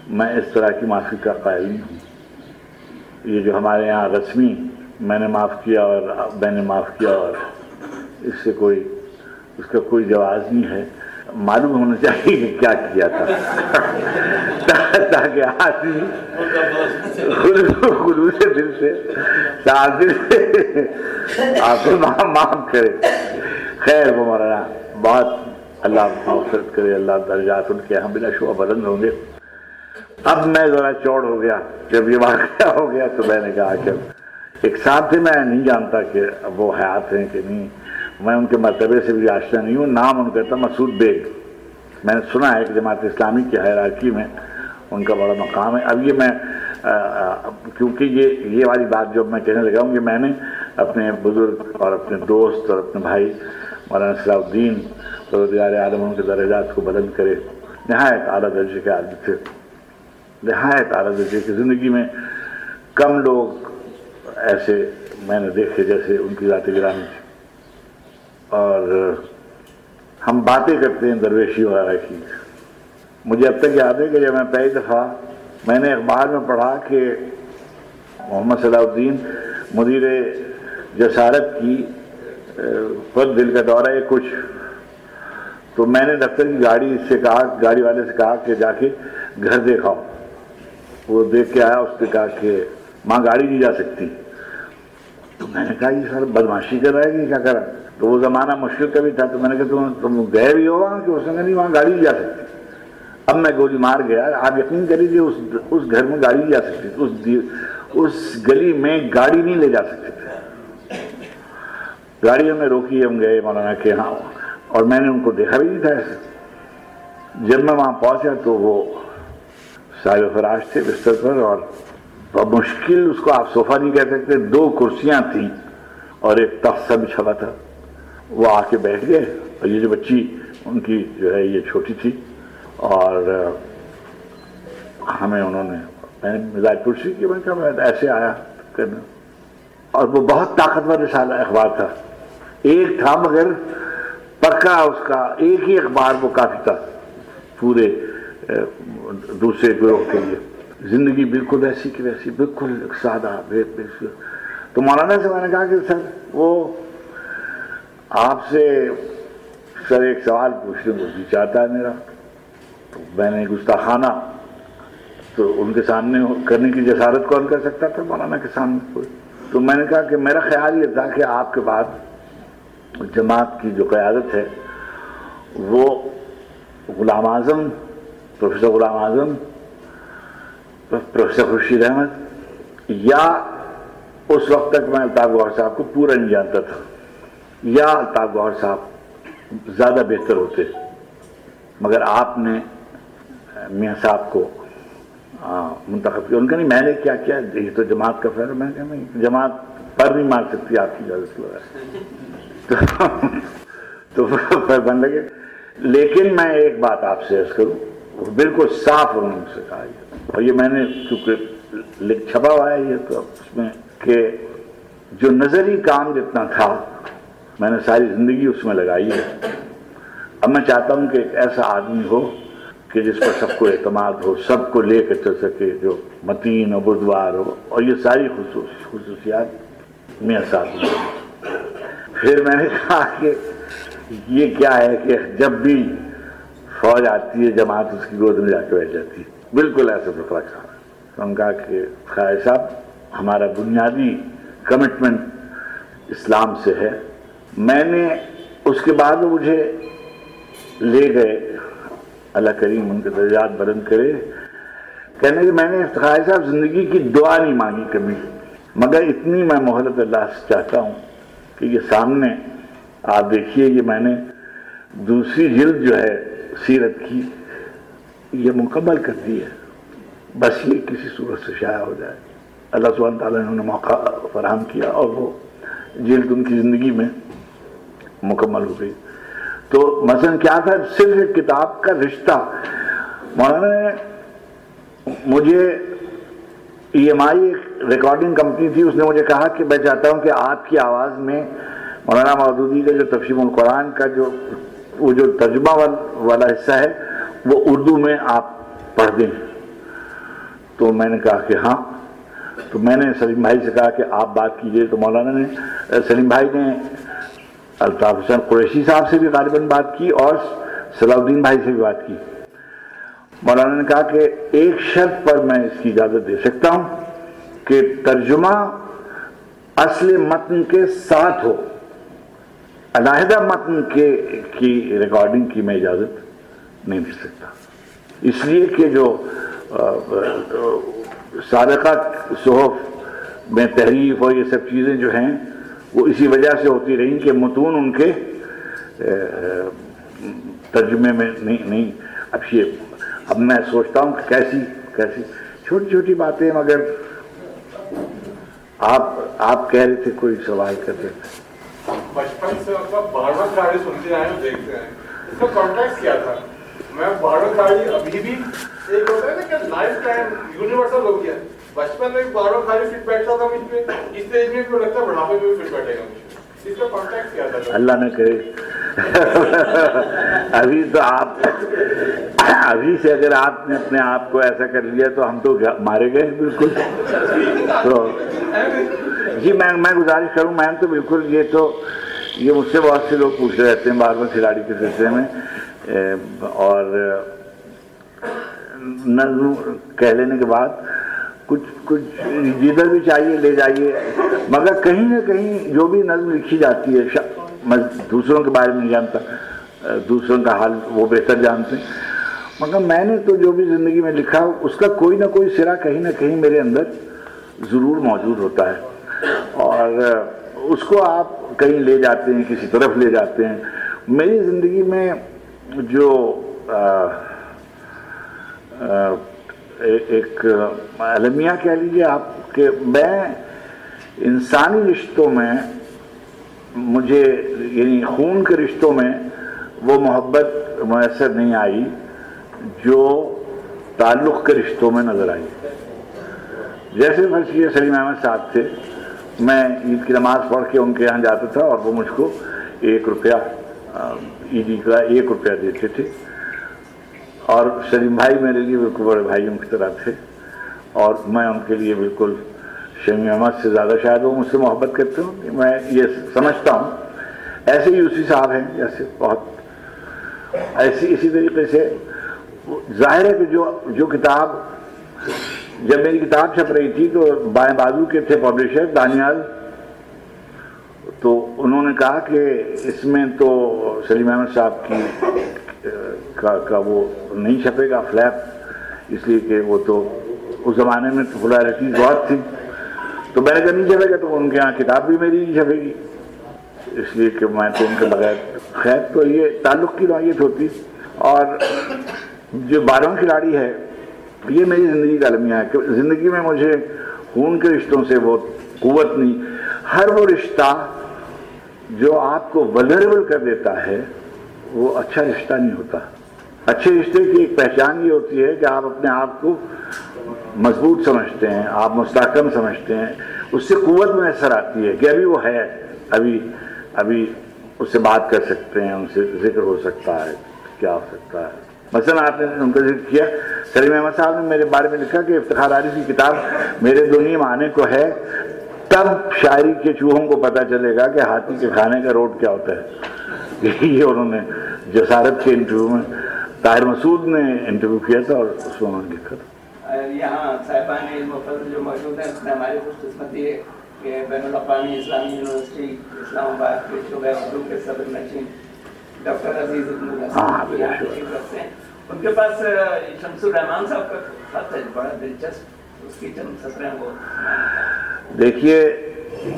میں اس طرح کی معافی کا قائل نہیں ہوں۔ یہ جو ہمارے یہاں رسمی میں نے معاف کیا اور میں نے معاف کیا اور اس سے کوئی اس کا کوئی جواز نہیں ہے۔ معلوم ہونا چاہیے کہ کیا کیا تھا۔ تاکہ آدمی خلوص دل سے دل سے آپ معاف کرے۔ خیر وہ مولانا، بہت اللہ مغفرت کرے، اللہ درجات ان کے یہاں بلا شبہ بلند ہوں گے۔ اب میں ذرا چوڑ ہو گیا۔ جب یہ واقعہ ہو گیا تو میں نے کہا کہ ایک ساتھ تھے میں نہیں جانتا کہ وہ حیات ہیں کہ نہیں۔ میں ان کے مرتبے سے بھی آشنا نہیں ہوں، نام ان کا تھا مسعود بیگ۔ میں نے سنا ہے کہ جماعت اسلامی کی حیراکی میں ان کا بڑا مقام ہے۔ اب یہ میں کیونکہ یہ یہ والی بات جو میں کہنے لگا ہوں کہ میں نے اپنے بزرگ اور اپنے دوست اور اپنے بھائی مولانا صلاح الدین روزگار عالم ان کے درجات کو بلند کرے۔ نہایت اعلیٰ درجے کے آدمی تھے نہایت اعلیٰ درجے کی زندگی میں کم لوگ ایسے میں نے دیکھے جیسے ان کی ذاتی گرانی تھی۔ اور ہم باتیں کرتے ہیں درویشی وغیرہ کی۔ مجھے اب تک یاد ہے کہ جب میں پہلی دفعہ میں نے اخبار میں پڑھا کہ محمد صلاح الدین مدیر جسارت کی، پر دل کا دورہ ہے کچھ۔ تو میں نے دفتر کی گاڑی سے کہا، گاڑی والے سے کہا کہ جا کے گھر دیکھاؤ وہ دیکھ کے آیا، اس نے کہا کہ ماں گاڑی نہیں جا سکتی۔ تو میں نے کہا یہ سر بدماشی کر رہا ہے کہ کیا کر رہا ہے؟ تو وہ زمانہ مشکل کا بھی تھا تو میں نے کہا تم تم گئے بھی ہو وہاں کہ اس نے نہیں، وہاں گاڑی بھی جا سکتی اب میں گولی مار گیا، آپ یقین کر لیجیے اس اس گھر میں گاڑی جا سکتی اس اس گلی میں گاڑی نہیں لے جا سکتے تھے۔ گاڑی ہمیں روکی ہم گئے، مولانا کے ہاں۔ اور میں نے ان کو دیکھا بھی نہیں تھا ایسے۔ جب میں وہاں پہنچا تو وہ صاحب فراش تھے بستر پر اور بہت مشکل اس کو آپ صوفہ نہیں کہہ سکتے دو کرسیاں تھیں اور ایک تخت سا بچھا تھا۔ وہ آ کے بیٹھ گئے اور یہ جو بچی، ان کی جو ہے یہ چھوٹی تھی اور ہمیں انہوں نے، میں نے مزاج پرسی کی، میں کہا میں ایسے آیا کرنا۔ اور وہ بہت طاقتور رسالہ، اخبار تھا۔ ایک تھا مگر پکا اس کا، ایک ہی اخبار وہ کافی تھا، پورے دوسرے گروہ کے لیے۔ زندگی بالکل ایسی کی ویسی، بالکل سادہ، بے- تو مولانا سے میں نے کہا کہ سر، وہ آپ سے سر ایک سوال پوچھنے کو جی چاہتا ہے میرا۔ تو میں نے گستاخانہ تو ان کے سامنے کرنے کی جسارت کون کر سکتا تھا؟ مولانا کے سامنے کوئی۔ تو میں نے کہا کہ میرا خیال یہ تھا کہ آپ کے بعد جماعت کی جو قیادت ہے، وہ غلام اعظم، پروفیسر غلام اعظم پروفیسر خورشید احمد، یا اس وقت تک میں الطاف گوہر صاحب کو پورا نہیں جانتا تھا، یا الطاف گوہر صاحب زیادہ بہتر ہوتے، مگر آپ نے، میاں صاحب کو منتخب کیا، ان کا نہیں، میں نے کیا کیا، یہ تو جماعت کا فیصلہ میں نے کہا نہیں، جماعت پر نہیں مار سکتی آپ کی اجازت کے بغیر۔ تو پھر بن لگے۔ لیکن میں ایک بات آپ سے عرض کروں، وہ بالکل صاف انہوں نے مجھ سے کہا یہ اور یہ میں نے کیونکہ لکھ چھپا ہوا ہے یہ تو اس میں کہ جو نظری کام جتنا تھا، میں نے ساری زندگی اس میں لگائی ہے۔ اب میں چاہتا ہوں کہ ایک ایسا آدمی ہو کہ جس پر سب کو اعتماد ہو، سب کو لے کر چل سکے، جو متین ہو بردوار ہو۔ اور یہ ساری خصوص، خصوصیات میاں صاحب نے پھر میں نے کہا کہ یہ کیا ہے کہ جب بھی فوج آتی ہے، جماعت اس کی گود میں جا کے بیٹھ جاتی ہے۔ بالکل ایسے فکرہ کھا تو ہم کہا کہ خیر صاحب، ہمارا بنیادی کمٹمنٹ اسلام سے ہے۔ میں نے اس کے بعد مجھے لے گئے۔ اللہ کریم ان کے درجات بلند کرے۔ کہنے کہ میں نے افتخار صاحب، زندگی کی دعا نہیں مانگی کبھی۔ مگر اتنی میں محلت اللہ سے چاہتا ہوں کہ یہ سامنے آپ دیکھیے، یہ میں نے دوسری جلد جو ہے سیرت کی۔ یہ مکمل کر دی ہے۔ بس یہ کسی صورت سے شائع ہو جائے۔ اللہ سبحانہ تعالیٰ نے انہیں موقع فراہم کیا اور وہ جلد ان کی زندگی میں مکمل ہو گئی۔ تو مثلا کیا تھا؟ صرف ایک کتاب کا رشتہ۔ مولانا نے مجھے ای ایم آئی ایک ریکارڈنگ کمپنی تھی، اس نے مجھے کہا کہ میں چاہتا ہوں کہ آپ کی آواز میں مولانا مودودی کا جو تفسیم القرآن کا جو وہ جو ترجمہ والا حصہ ہے وہ اردو میں آپ پڑھ دیں۔ تو میں نے کہا کہ ہاں۔ تو میں نے سلیم بھائی سے کہا کہ آپ بات کیجیے۔ تو مولانا نے، سلیم بھائی نے الطاف حسین قریشی صاحب سے بھی غالباً بات کی اور صلاح الدین بھائی سے بھی بات کی۔ مولانا نے کہا کہ ایک شرط پر میں اس کی اجازت دے سکتا ہوں کہ ترجمہ اصل متن کے ساتھ ہو۔ علیحدہ متن کے، کی ریکارڈنگ کی میں اجازت۔ نہیں دے سکتا۔ اس لیے کہ جو سابقہ صحف میں تحریف اور یہ سب چیزیں جو ہیں، وہ اسی وجہ سے ہوتی رہیں کہ متون ان کے ترجمے میں نہیں نہیں۔ اب یہ، اب میں سوچتا ہوں کہ کیسی کیسی۔ چھوٹی چھوٹی باتیں، مگر آپ آپ کہہ رہے تھے، کوئی سوال کر رہے تھے۔ بچپن سے مطلب بار بار سنتے آئے ہیں، دیکھتے ہیں۔ اس کا کانٹیکٹ کیا تھا؟ میں بار بار ابھی بھی ایک ہوتا ہے نا کہ لائف ٹائم یونیورسل ہو گیا۔ بچپن میں بار بار فٹ بیٹھتا تھا مجھ پہ۔ اس ایج میں بھی لگتا ہے بڑھاپے میں بھی فٹ بیٹھے گا مجھ پہ۔ اس کا کانٹیکٹ کیا تھا؟ اللہ نہ کرے۔ ابھی تو آپ ابھی سے اگر آپ نے اپنے آپ کو ایسا کر لیا تو ہم تو مارے گئے بالکل۔ تو جی میں میں گزارش کروں، میں تو بالکل یہ تو یہ مجھ سے بہت سے لوگ پوچھ رہے ہیں بار بار کھلاڑی کے سلسلے میں۔ اور نظم کہہ لینے کے بعد کچھ کچھ جدھر بھی چاہیے، لے جائیے۔ مگر کہیں نہ کہیں جو بھی نظم لکھی جاتی ہے، شا- میں دوسروں کے بارے میں نہیں جانتا۔ دوسروں کا حال وہ بہتر جانتے ہیں۔ مگر میں نے تو جو بھی زندگی میں لکھا، اس کا کوئی نہ کوئی سرا کہیں نہ کہیں میرے اندر ضرور موجود ہوتا ہے۔ اور اس کو آپ کہیں لے جاتے ہیں، کسی طرف لے جاتے ہیں۔ میری زندگی میں جو ایک المیہ کہہ لیجیے آپ کہ میں انسانی رشتوں میں مجھے یعنی خون کے رشتوں میں وہ محبت میسر نہیں آئی جو تعلق کے رشتوں میں نظر آئی۔ جیسے فرض سلیم احمد صاحب تھے، میں عید کی نماز پڑھ کے ان کے یہاں جاتا تھا اور وہ مجھ کو ایک روپیہ ہاں، آ، کا ایک روپیہ دیتے تھے۔ اور سلیم بھائی میرے لیے بالکل بڑے بھائیوں کی طرح تھے۔ اور میں ان کے لیے بالکل شمی احمد سے زیادہ شاید وہ مجھ سے محبت کرتے ہوں۔ کہ میں یہ سمجھتا ہوں۔ ایسے ہی یوسی صاحب ہیں جیسے بہت۔ ایسی اسی طریقے سے ظاہر ہے کہ جو جو کتاب جب میری کتاب چھپ رہی تھی تو بائیں بازو کے تھے پبلشر دانیال۔ انہوں نے کہا کہ اس میں تو سلیم احمد صاحب کی کا, وہ نہیں چھپے گا فلیپ اس لیے کہ وہ تو اس زمانے میں پولیرٹی بہت تھی۔ تو میں نے کہا نہیں چھپے گا تو ان کے یہاں کتاب بھی میری نہیں چھپے گی۔ اس لیے کہ میں تو ان کے بغیر خیر تو یہ تعلق کی نوعیت ہوتی۔ اور جو بارہواں کھلاڑی ہے یہ میری زندگی کا المیہ ہے کہ زندگی میں مجھے خون کے رشتوں سے وہ قوت نہیں ہر وہ رشتہ جو آپ کو ولریبل کر دیتا ہے، وہ اچھا رشتہ نہیں ہوتا۔ اچھے رشتے کی ایک پہچان یہ ہوتی ہے کہ آپ اپنے آپ کو مضبوط سمجھتے ہیں، آپ مستحکم سمجھتے ہیں۔ اس سے قوت میں اثر آتی ہے کہ ابھی وہ ہے۔ ابھی ابھی اس سے بات کر سکتے ہیں، ان سے ذکر ہو سکتا ہے، کیا ہو سکتا ہے۔ مثلا آپ نے ان کا ذکر کیا، سلیم احمد صاحب نے میرے بارے میں لکھا کہ افتخار عاری کی کتاب میرے دنیا میں آنے کو ہے۔ تب شاعری کے چوہوں کو پتہ چلے گا کہ ہاتھی کے کھانے کا روٹ کیا ہوتا ہے۔ یہ [laughs] انہوں نے جسارت کے انٹرویو میں طاہر مسعود نے انٹرویو کیا تھا اور اس میں انہوں نے لکھا تھا۔ یہاں صاحبان علم و فضل جو موجود ہیں اس میں ہماری خوش قسمتی ہے کہ بین الاقوامی اسلامی یونیورسٹی اسلام آباد کے شعبہ اردو کے صدر نشین ڈاکٹر عزیز ہاں، ہیں ان کے پاس شمس الرحمان صاحب کا خط ہے بڑا دلچسپ۔ اس کی چند سطریں وہ۔ دیکھیے،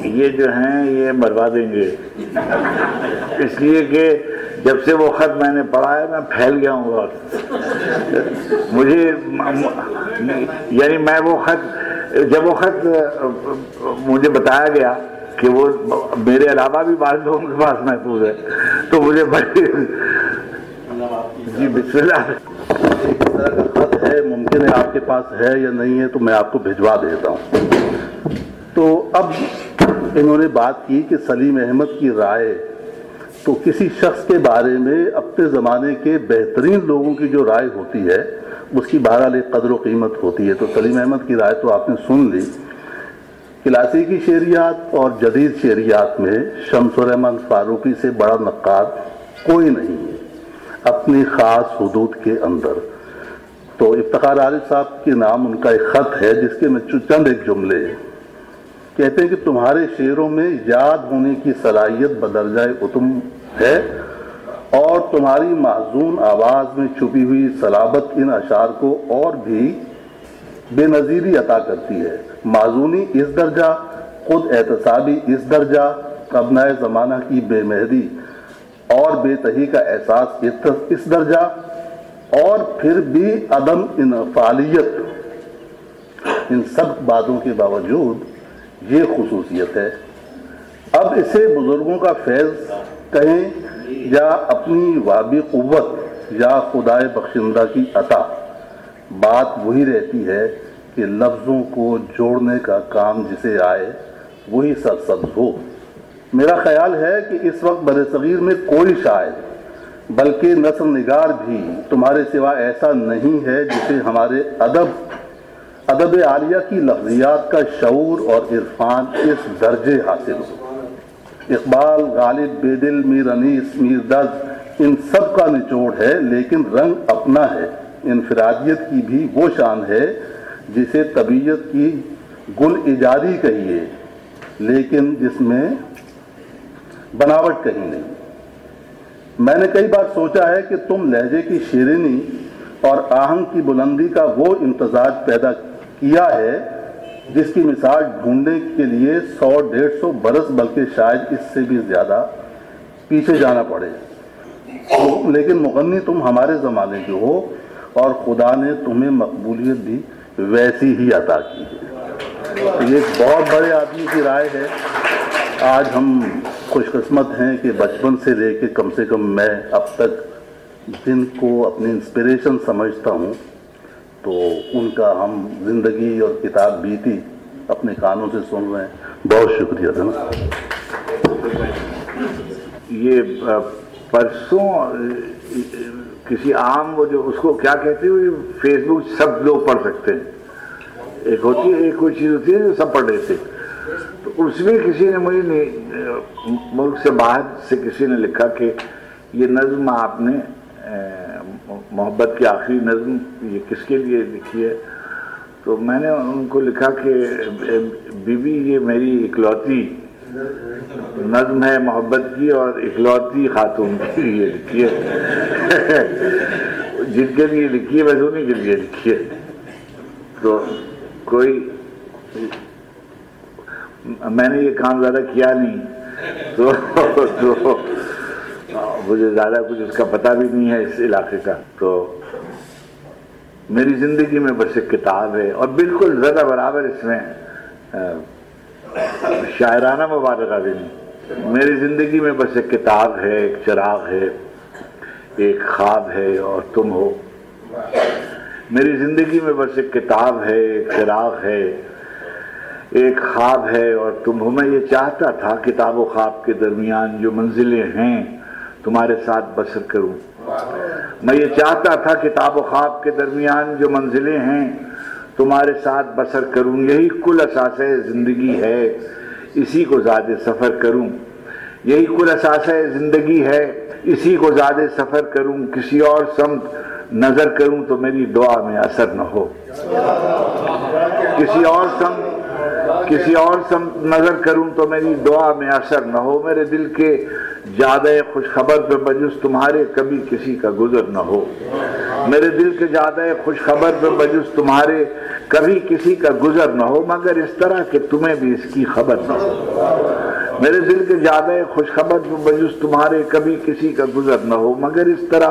یہ جو ہیں، یہ مروا دیں گے۔ اس لیے کہ جب سے وہ خط میں نے پڑھا ہے، میں پھیل گیا ہوں بہت مجھے یعنی میں وہ خط، جب وہ خط، مجھے بتایا گیا کہ وہ میرے علاوہ بھی بعض لوگوں کے پاس محفوظ ہے، تو مجھے بڑی جی بسم اللہ۔ طرح کا خط ہے، ممکن ہے آپ کے پاس ہے یا نہیں ہے، تو میں آپ کو بھجوا دیتا ہوں۔ تو اب انہوں نے بات کی کہ سلیم احمد کی رائے، تو کسی شخص کے بارے میں اپنے زمانے کے بہترین لوگوں کی جو رائے ہوتی ہے، اس کی بہرحال ایک قدر و قیمت ہوتی ہے۔ تو سلیم احمد کی رائے تو آپ نے سن لی۔ کلاسیکی شعریات اور جدید شعریات میں شمس الرحمن فاروقی سے بڑا نقاد کوئی نہیں ہے۔ اپنی خاص حدود کے اندر۔ تو افتخار عارف صاحب کے نام ان کا ایک خط ہے، جس کے میں چند ایک جملے ہیں۔ کہتے ہیں کہ تمہارے شعروں میں یاد ہونے کی صلاحیت بدرجہ اتم ہے اور تمہاری معزون آواز میں چھپی ہوئی صلابت ان اشعار کو اور بھی بے نظیری عطا کرتی ہے۔ معزونی اس درجہ، خود احتسابی اس درجہ ابنائے زمانہ کی بے مہری اور بے تہی کا احساس اس درجہ اور پھر بھی عدم انفعالیت۔ ان سب باتوں کے باوجود یہ خصوصیت ہے۔ اب اسے بزرگوں کا فیض کہیں یا اپنی وابی قوت یا خدائے بخشندہ کی عطا۔ بات وہی رہتی ہے کہ لفظوں کو جوڑنے کا کام جسے آئے، وہی سرسبز ہو۔ میرا خیال ہے کہ اس وقت بر صغیر میں کوئی شاعر، بلکہ نثر نگار بھی تمہارے سوا ایسا نہیں ہے جسے ہمارے ادب ادب عالیہ کی لفظیات کا شعور اور عرفان اس درجے حاصل ہو۔ اقبال، غالب، بیدل میر انیس میر دز، ان سب کا نچوڑ ہے، لیکن رنگ اپنا ہے۔ انفرادیت کی بھی وہ شان ہے جسے طبیعت کی گل ایجادی کہیے لیکن جس میں بناوٹ کہیں نہیں۔ میں نے کئی بار سوچا ہے کہ تم لہجے کی شیرینی اور آہنگ کی بلندی کا وہ امتزاج پیدا کیا ہے جس کی مثال ڈھونڈنے کے لیے سو ڈیڑھ سو برس بلکہ شاید اس سے بھی زیادہ پیچھے جانا پڑے۔ لیکن مغنی تم ہمارے زمانے کے ہو اور خدا نے تمہیں مقبولیت بھی ویسی ہی عطا کی ہے۔ یہ ایک بہت بڑے آدمی کی رائے ہے۔ آج ہم خوش قسمت ہیں کہ بچپن سے لے کے کم سے کم میں اب تک جن کو اپنی انسپریشن سمجھتا ہوں۔ تو ان کا ہم زندگی اور کتاب بیتی اپنے کانوں سے سن رہے ہیں۔ بہت شکریہ یہ پرسوں کسی عام وہ جو اس کو کیا کہتے ہیں، فیس بک سب لوگ پڑھ سکتے ہیں۔ ایک ہوتی ہے، ایک کوئی چیز ہوتی ہے جو سب پڑھ رہے تھے تو اس میں کسی نے مجھے ملک سے باہر سے کسی نے لکھا کہ یہ نظم آپ نے محبت کی آخری نظم یہ کس کے لیے لکھی ہے؟ تو میں نے ان کو لکھا کہ بی بی یہ میری اکلوتی نظم ہے محبت کی اور اکلوتی خاتون کی لیے لکھی ہے۔ [laughs] جن کے لیے لکھی ہے، ویسے انہیں کے لیے لکھی ہے۔ تو کوئی میں نے یہ کام زیادہ کیا نہیں۔ تو مجھے زیادہ کچھ اس کا پتہ بھی نہیں ہے اس علاقے کا، تو میری زندگی میں بس ایک کتاب ہے اور بالکل زیادہ برابر اس میں شاعرانہ مبارکہ بھی نہیں۔ میری زندگی میں بس ایک کتاب ہے، ایک چراغ ہے، ایک خواب ہے اور تم ہو۔ میری زندگی میں بس ایک کتاب ہے، ایک چراغ ہے، ایک خواب ہے اور تم ہو۔ میں یہ چاہتا تھا کتاب و خواب کے درمیان جو منزلیں ہیں تمہارے ساتھ بسر کروں۔ میں یہ چاہتا تھا کتاب و خواب کے درمیان جو منزلیں ہیں، تمہارے ساتھ بسر کروں۔ یہی کل اثاث زندگی ہے۔ اسی کو زیادہ سفر کروں۔ یہی کل اثاث زندگی ہے۔ اسی کو زیادہ سفر کروں۔ کسی اور سمت نظر کروں تو میری دعا میں اثر نہ ہو۔ کسی اور سمت، کسی اور سمت نظر کروں تو میری دعا میں اثر نہ ہو۔ میرے دل کے زیادہ خوش خبر پہ بجس تمہارے کبھی کسی کا گزر نہ ہو۔ میرے دل کے زیادہ خوش خبر پہ بجس تمہارے کبھی کسی کا گزر نہ ہو، مگر اس طرح کہ تمہیں بھی اس کی خبر نہ ہو۔ میرے دل کے زیادہ خوش خبر پہ بجس تمہارے کبھی کسی کا گزر نہ ہو، مگر اس طرح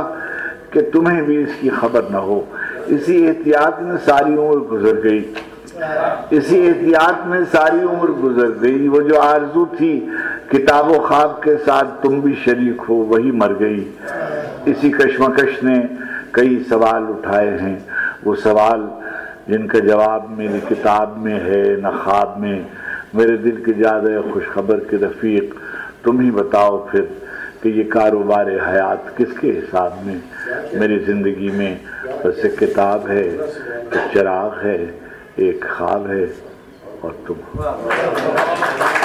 کہ تمہیں بھی اس کی خبر نہ ہو۔ اسی احتیاط میں ساری عمر گزر گئی۔ اسی احتیاط میں ساری عمر گزر گئی، وہ جو آرزو تھی، کتاب و خواب کے ساتھ تم بھی شریک ہو، وہی مر گئی۔ اسی کشمکش نے کئی سوال اٹھائے ہیں۔ وہ سوال جن کا جواب میری کتاب میں ہے، نہ خواب میں۔ میرے دل کے زیادہ خوشخبر کے رفیق، تم ہی بتاؤ پھر کہ یہ کاروبار حیات کس کے حساب میں؟ میری زندگی میں بس ایک کتاب ہے، ایک چراغ ہے۔ ایک خواب ہے اور تم